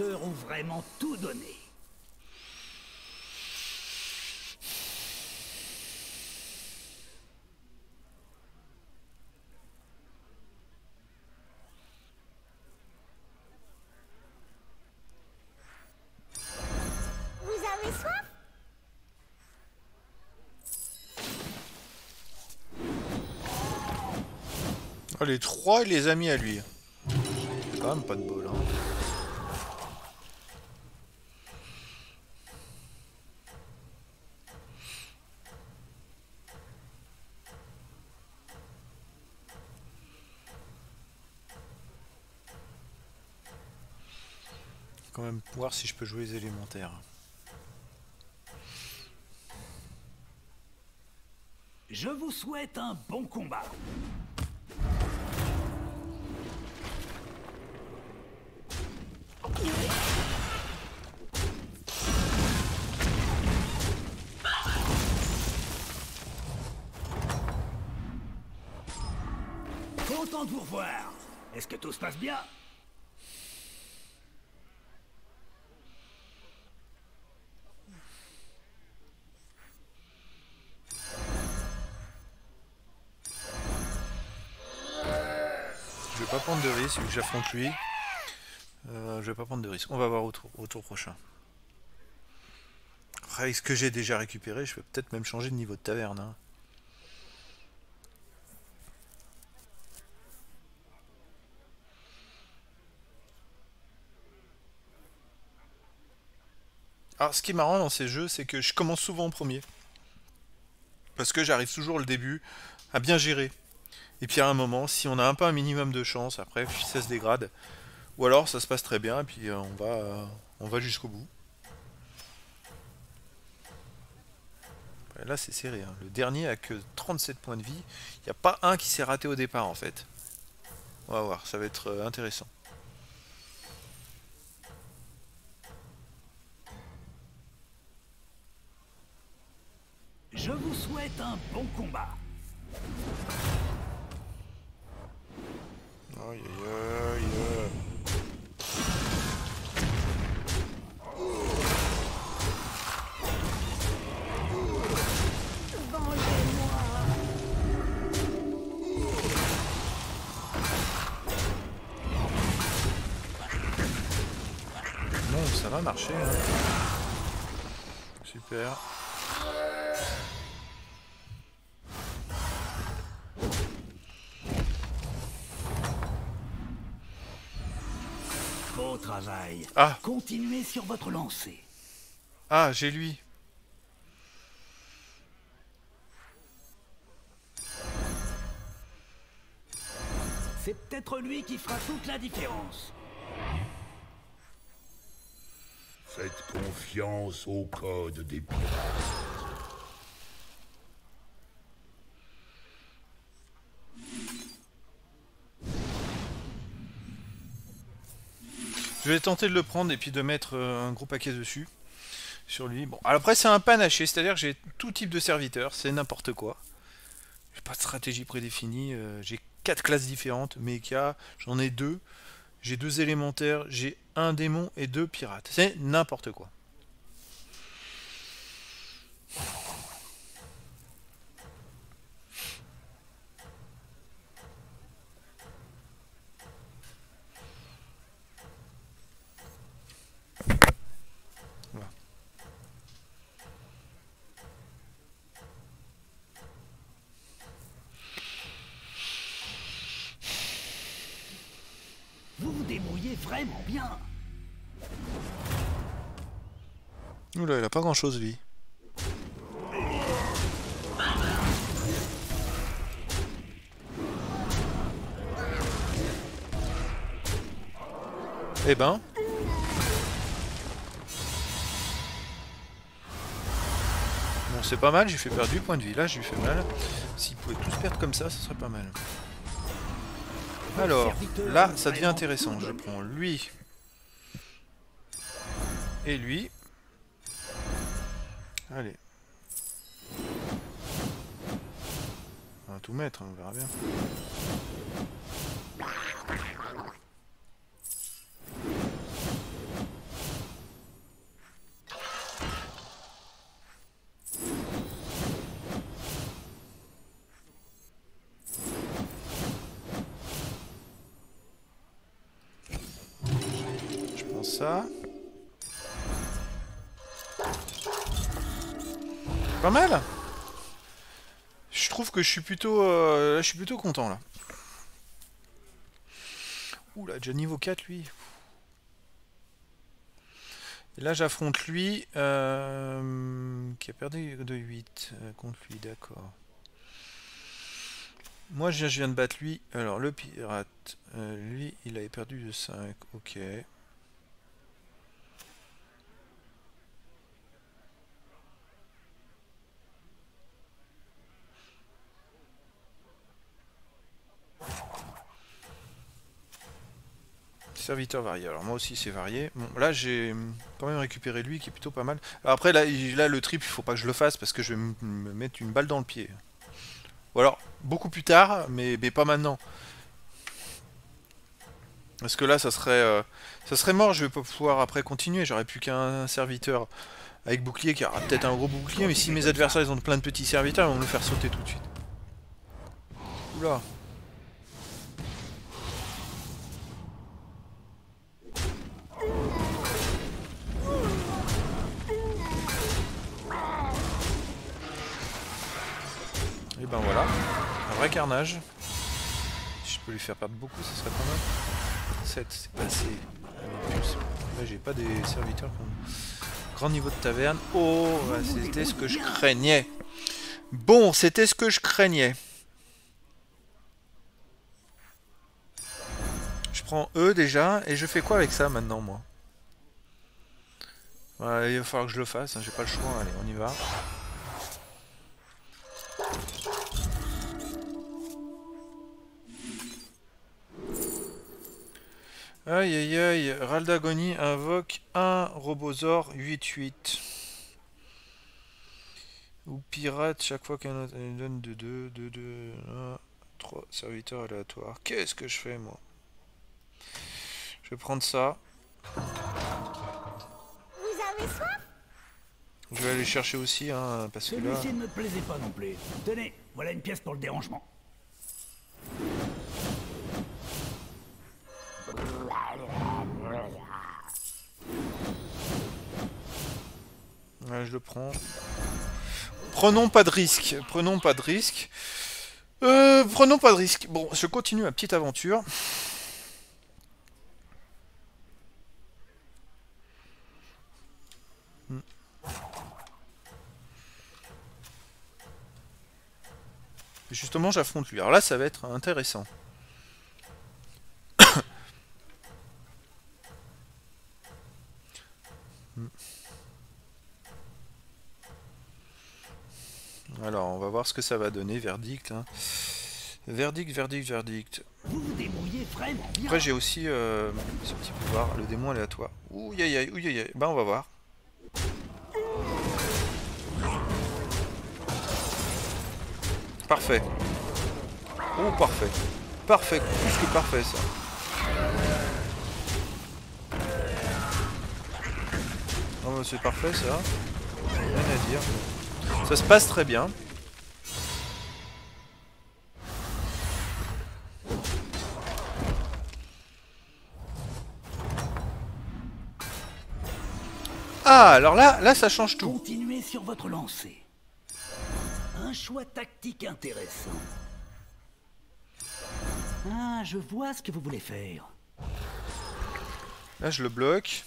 [SPEAKER 2] Ont vraiment tout donné.
[SPEAKER 5] Vous avez soif?
[SPEAKER 1] Ah, les trois, il les a mis à lui. Quand même pas de bol, hein. Quand même voir si je peux jouer les élémentaires.
[SPEAKER 2] Je vous souhaite un bon combat. Content de vous revoir. Est-ce que tout se passe bien?
[SPEAKER 1] Que j'affronte lui. Je vais pas prendre de risque. On va voir au tour, prochain. Avec ce que j'ai déjà récupéré, je vais peut-être même changer de niveau de taverne. hein. Alors, ce qui est marrant dans ces jeux, c'est que je commence souvent en premier. Parce que j'arrive toujours au début à bien gérer. Et puis à un moment, si on a un peu un minimum de chance, après ça se dégrade. Ou alors ça se passe très bien et puis euh, on va, jusqu'au bout. Là c'est serré. hein. Le dernier a que 37 points de vie. Il n'y a pas un qui s'est raté au départ en fait. On va voir, ça va être euh, intéressant.
[SPEAKER 2] Je vous souhaite un bon combat.
[SPEAKER 1] Aïe aïe aïe. Bon, ça va marcher. hein. Super.
[SPEAKER 2] Beau travail.
[SPEAKER 1] Ah.
[SPEAKER 2] Continuez sur votre lancée.
[SPEAKER 1] Ah, j'ai lui.
[SPEAKER 2] C'est peut-être lui qui fera toute la différence.
[SPEAKER 3] Faites confiance au code des pirates.
[SPEAKER 1] Je vais tenter de le prendre et puis de mettre euh, un gros paquet dessus. Sur lui. Bon, alors après c'est un panaché, c'est-à-dire que j'ai tout type de serviteurs, c'est n'importe quoi. J'ai pas de stratégie prédéfinie, euh, j'ai quatre classes différentes, mecha, j'en ai deux. J'ai deux élémentaires, j'ai un démon et deux pirates. C'est n'importe quoi.
[SPEAKER 2] Vous vous débrouillez bien.
[SPEAKER 1] Oula, il a pas grand chose lui. Eh ben. Bon, c'est pas mal, j'ai fait perdre 8 points de vie. Là, j'ai fait mal. S'ils pouvaient tous perdre comme ça, ce serait pas mal. Alors, là, ça devient intéressant. Je prends lui. Et lui. Allez. On va tout mettre, hein, on verra bien. Mal Je trouve que je suis plutôt euh, je suis plutôt content là. Ouh là, déjà niveau 4 lui. Et là j'affronte lui euh, qui a perdu de 8 euh, contre lui, d'accord. Moi je je viens de battre lui. Alors le pirate, euh, lui il avait perdu de 5, ok. Serviteur varié. Alors moi aussi c'est varié. Bon là j'ai hum, quand même récupéré lui qui est plutôt pas mal. Alors, après là, là le trip il faut pas que je le fasse parce que je vais me mettre une balle dans le pied. Ou alors beaucoup plus tard mais, mais pas maintenant. Parce que là, ça serait, euh, ça serait mort, je vais pas pouvoir après continuer. J'aurais plus qu'un serviteur avec bouclier qui aura peut-être un gros bouclier, mais si mes adversaires ils ont plein de petits serviteurs, ils vont me le faire sauter tout de suite. Oula. Ben voilà, un vrai carnage. Si je peux lui faire perdre beaucoup, ça serait pas mal. 7, c'est pas assez. Là j'ai pas des serviteurs comme... Grand niveau de taverne. Oh, c'était ce que je craignais. Bon, c'était ce que je craignais. Je prends eux déjà, et je fais quoi avec ça maintenant, moi? Il va falloir que je le fasse, hein, j'ai pas le choix. Allez, on y va. Aïe aïe aïe, Raldagoni invoque un Robosaur 8-8. Ou pirate chaque fois qu'un autre donne de 2, 2, 2, 1, 3 serviteurs aléatoires. Qu'est-ce que je fais moi? Je vais prendre ça.
[SPEAKER 5] Vous avez soif?
[SPEAKER 1] Je vais aller chercher aussi, hein, parce que là...
[SPEAKER 2] Celui-ci ne me plaisait pas non plus. Tenez, voilà une pièce pour le dérangement.
[SPEAKER 1] Je le prends. Prenons pas de risque. Prenons pas de risque. Euh, prenons pas de risque. Bon, je continue ma petite aventure. Hmm. Justement, j'affronte lui. Alors là, ça va être intéressant. Alors, on va voir ce que ça va donner, verdict. Hein. Verdict, verdict, verdict.
[SPEAKER 2] Vous vous débrouillez vraiment bien.
[SPEAKER 1] Après, j'ai aussi euh, ce petit pouvoir, le démon aléatoire. Ouh, aïe, aïe, ouh, aïe. Ben, on va voir. Parfait. Oh, parfait. Parfait, plus que parfait, ça. Oh, c'est parfait, ça. Rien à dire. Ça se passe très bien. Ah, alors là, là, ça change tout.
[SPEAKER 2] Continuez sur votre lancée. Un choix tactique intéressant. Ah, je vois ce que vous voulez faire.
[SPEAKER 1] Là, je le bloque.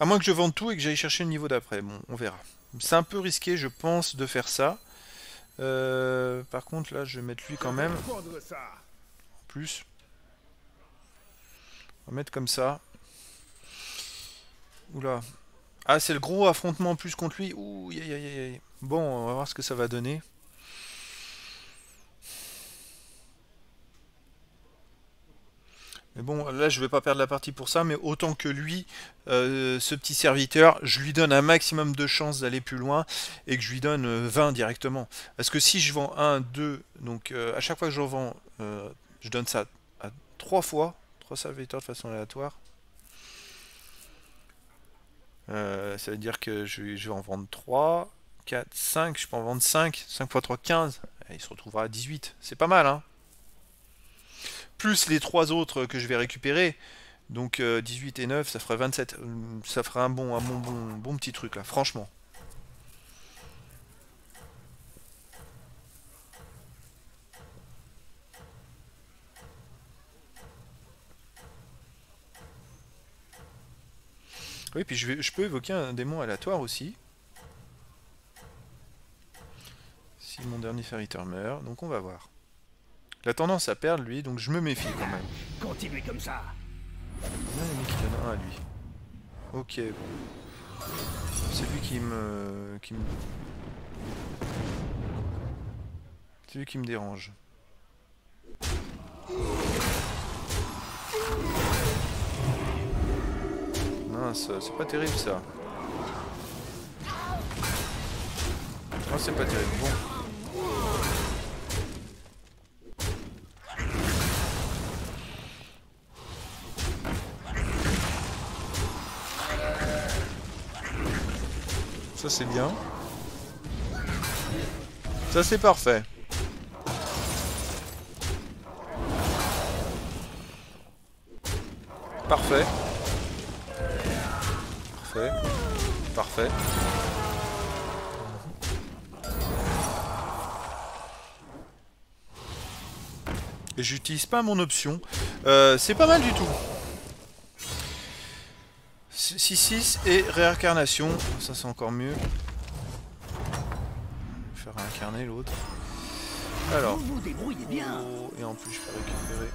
[SPEAKER 1] À moins que je vende tout et que j'aille chercher le niveau d'après. Bon, on verra. C'est un peu risqué, je pense, de faire ça. Euh, par contre, là, je vais mettre lui quand même. En plus. On va mettre comme ça. Oula. Ah, c'est le gros affrontement en plus contre lui. Ouh, aïe, aïe, aïe. Bon, on va voir ce que ça va donner. Mais bon, là, je vais pas perdre la partie pour ça, mais autant que lui, euh, ce petit serviteur, je lui donne un maximum de chances d'aller plus loin et que je lui donne 20 euh, directement. Parce que si je vends 1, 2, donc euh, à chaque fois que j'en vends, je donne ça à 3 fois, 3 serviteurs de façon aléatoire. ça veut dire que je, vais en vendre 3, 4, 5, je peux en vendre 5, 5 x 3, 15. il se retrouvera à 18. C'est pas mal, hein plus les trois autres que je vais récupérer. Donc 18 euh, et 9, ça ferait 27. Euh, ça ferait un bon, un bon, bon, bon petit truc là, franchement. Oui, puis je, je peux évoquer un démon aléatoire aussi. Si mon dernier serviteur meurt, donc on va voir. Il a tendance à perdre lui, donc je me méfie quand même.
[SPEAKER 2] Continuez comme ça.
[SPEAKER 1] Il qui donne un à lui. Ok, bon. C'est lui qui me... qui me... C'est lui qui me dérange. Mince, c'est pas terrible ça. Non, c'est pas terrible. Bon. C'est bien. Ça c'est parfait. Parfait. Parfait. Parfait. J'utilise pas mon option. Euh, c'est pas mal du tout. 6-6 et réincarnation. Ça c'est encore mieux. Faire réincarner l'autre. Alors.
[SPEAKER 2] Vous vous débrouillez bien.
[SPEAKER 1] Oh, et en plus je peux récupérer.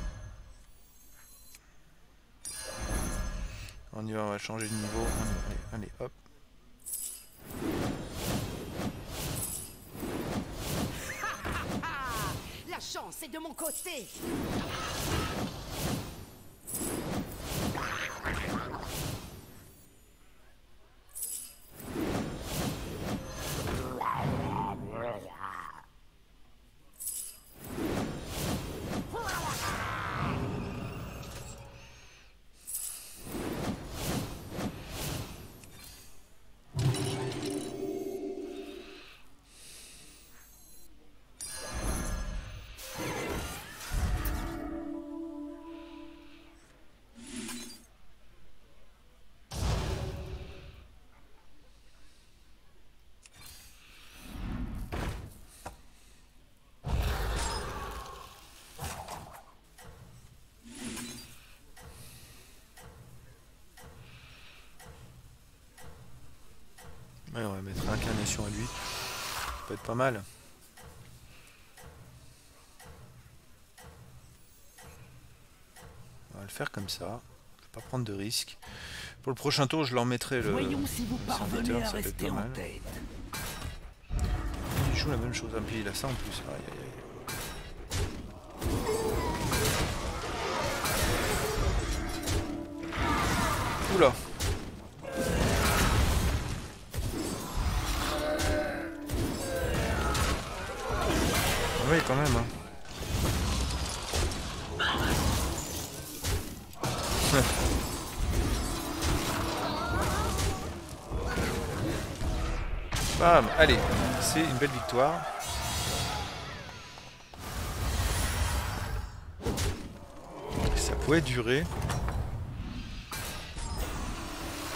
[SPEAKER 1] On y va, on va changer de niveau. Allez, allez, hop.
[SPEAKER 4] La chance est de mon côté
[SPEAKER 1] lui. Ça peut être pas mal. On va le faire comme ça. Je vais pas prendre de risques. Pour le prochain tour, je leur mettrai le.
[SPEAKER 2] Voyons si vous parvenez à rester en tête.
[SPEAKER 1] Il joue la même chose. Ah, puis il a ça en plus. Aïe, aïe, aïe. Oula. Quand même. Hein. Bam, allez, c'est une belle victoire. Ça pouvait durer.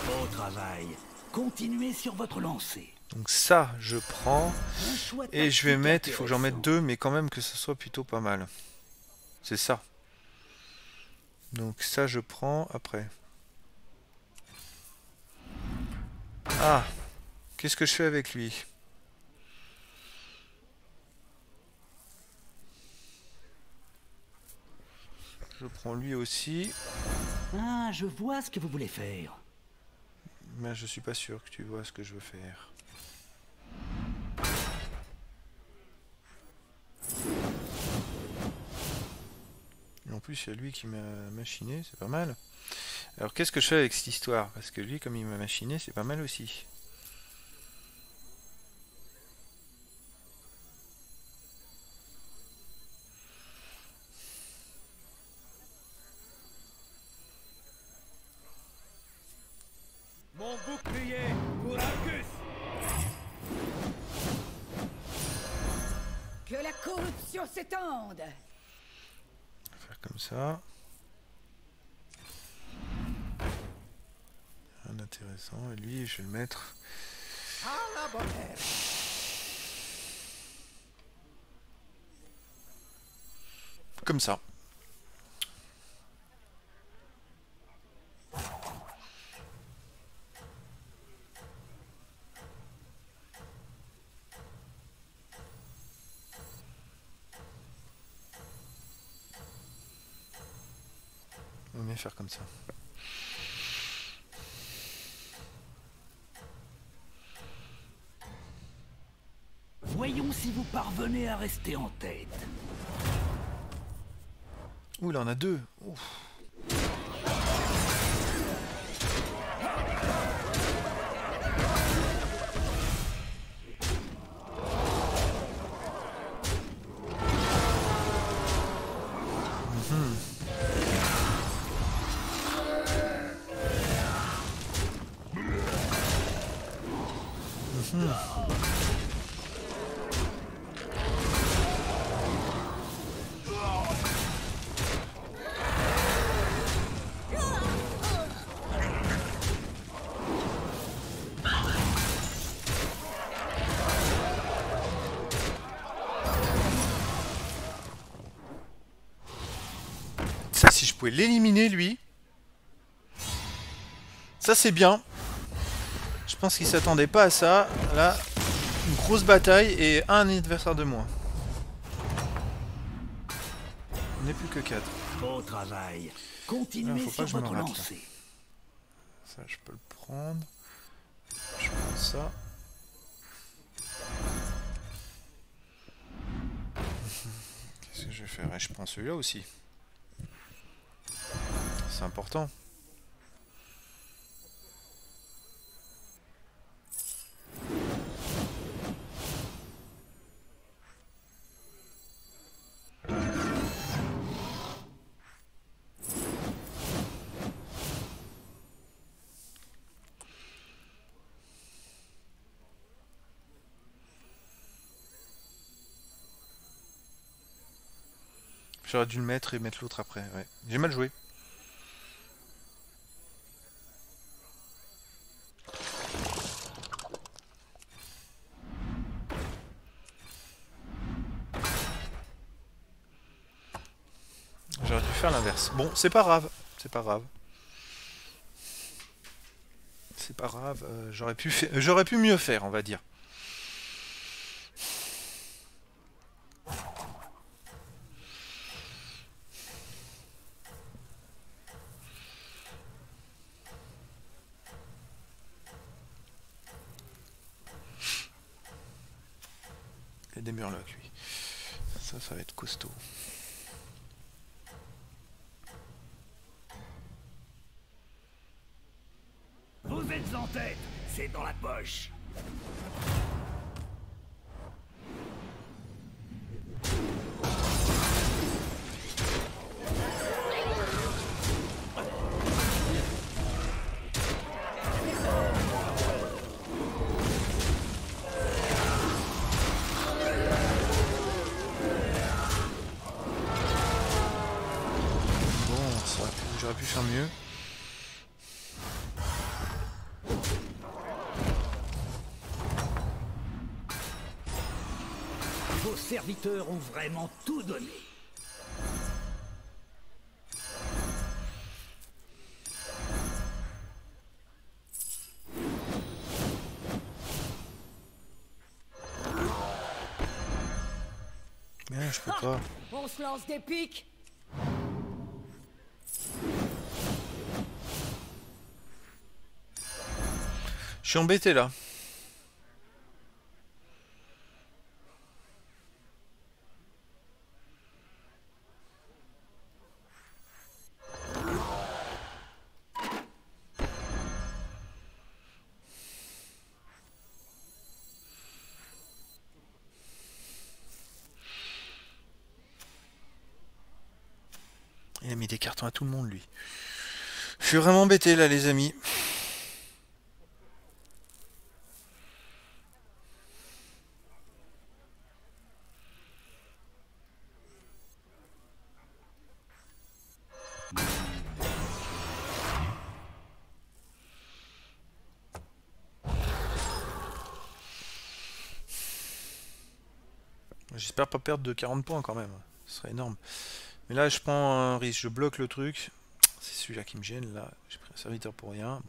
[SPEAKER 2] Beau travail. Continuez sur votre lancée.
[SPEAKER 1] Donc ça, je prends. Et je vais mettre, il faut que j'en mette deux, mais quand même que ce soit plutôt pas mal. C'est ça. Donc ça, je prends après. Ah Qu'est-ce que je fais avec lui? Je prends lui aussi,
[SPEAKER 2] Ah, je vois ce que vous voulez faire.
[SPEAKER 1] mais je suis pas sûr que tu vois ce que je veux faire. En plus, a lui qui m'a machiné, c'est pas mal. Alors, qu'est-ce que je fais avec cette histoire? Parce que lui, comme il m'a machiné, c'est pas mal aussi. Un intéressant. Et lui, je vais le mettre. Comme ça. Faire comme ça.
[SPEAKER 2] Voyons si vous parvenez à rester en tête.
[SPEAKER 1] Ouh, là, on a deux. Ouf. Lui. Ça, c'est bien. Je pense qu'il s'attendait pas à ça. Là, une grosse bataille et un adversaire de moins. On n'est plus que 4.
[SPEAKER 2] Beau travail.
[SPEAKER 1] Ah,
[SPEAKER 2] Continuez sur votre lancée.
[SPEAKER 1] Ça, je peux le prendre. Je prends ça. Qu'est-ce que je vais faire? Et Je prends celui-là aussi. C'est important. J'aurais dû le mettre et mettre l'autre après. J'ai mal joué. J'aurais dû faire l'inverse. Bon, c'est pas grave. C'est pas grave. C'est pas grave. euh, j'aurais pu, fa- j'aurais pu mieux faire, on va dire.
[SPEAKER 2] Serviteurs ont vraiment tout donné.
[SPEAKER 1] Mais je peux pas.
[SPEAKER 4] On se lance des pics
[SPEAKER 1] Je suis embêté là. Tout le monde lui. Je suis vraiment embêté là les amis. J'espère pas perdre de 40 points quand même. Ce serait énorme. Mais là, je prends un risque. Je bloque le truc. C'est celui-là qui me gêne. Là, j'ai pris un serviteur pour rien.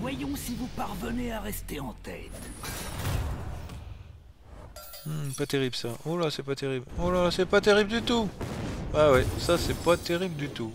[SPEAKER 2] Voyons si vous parvenez à rester en tête.
[SPEAKER 1] Hmm, pas terrible ça. Oh là, c'est pas terrible. Oh là, c'est pas terrible du tout. Ah ouais, ça c'est pas terrible du tout.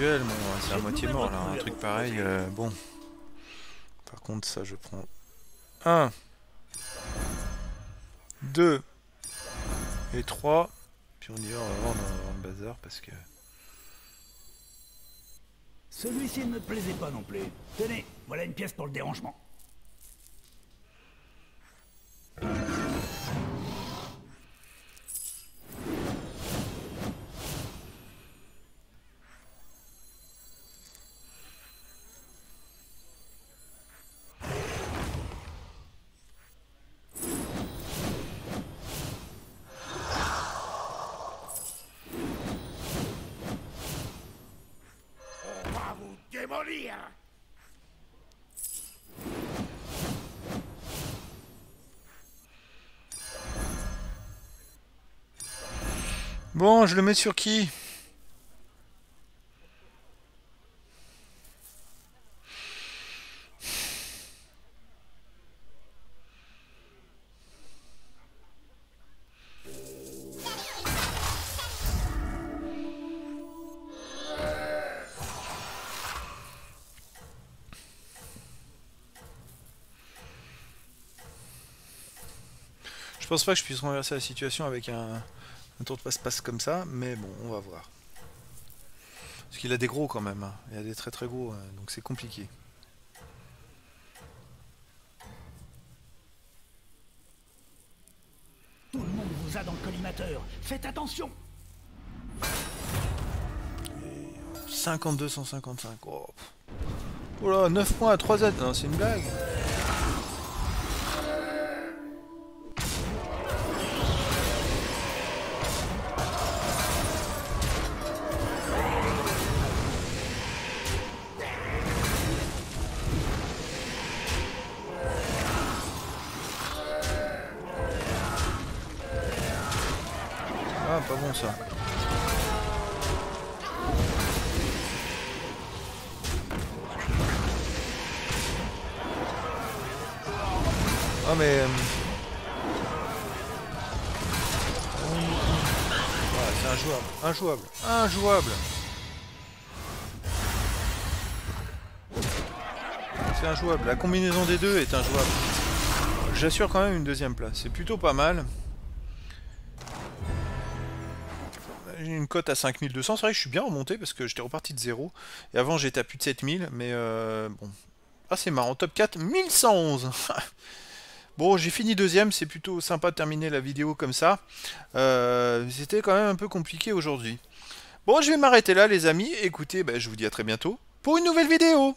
[SPEAKER 1] Duel, bon, c'est à moitié mort là, un truc pareil, euh, bon. Par contre, ça, je prends 1, 2 et 3. Puis on y va, on va voir dans, le bazar parce que.
[SPEAKER 2] Celui-ci ne me plaisait pas non plus. Tenez, voilà une pièce pour le dérangement.
[SPEAKER 1] Bon, je le mets sur qui? Pense pas que je puisse renverser la situation avec un, tour de passe-passe comme ça, mais bon, on va voir. Parce qu'il a des gros quand même, hein. il a des très très gros, hein, donc c'est compliqué.
[SPEAKER 2] Tout le monde vous a dans le collimateur, faites attention
[SPEAKER 1] 52 155, oh. oh là, 9 points à 3 Z, c'est une blague C'est injouable, la combinaison des deux est injouable. J'assure quand même une deuxième place, c'est plutôt pas mal. une cote à 5200. C'est vrai que je suis bien remonté parce que j'étais reparti de zéro. Et avant, j'étais à plus de 7000. Mais euh, bon. Ah, c'est marrant. Top 4, 1111. bon, j'ai fini deuxième. C'est plutôt sympa de terminer la vidéo comme ça. Euh, c'était quand même un peu compliqué aujourd'hui. Bon, je vais m'arrêter là, les amis. Écoutez, bah, je vous dis à très bientôt pour une nouvelle vidéo.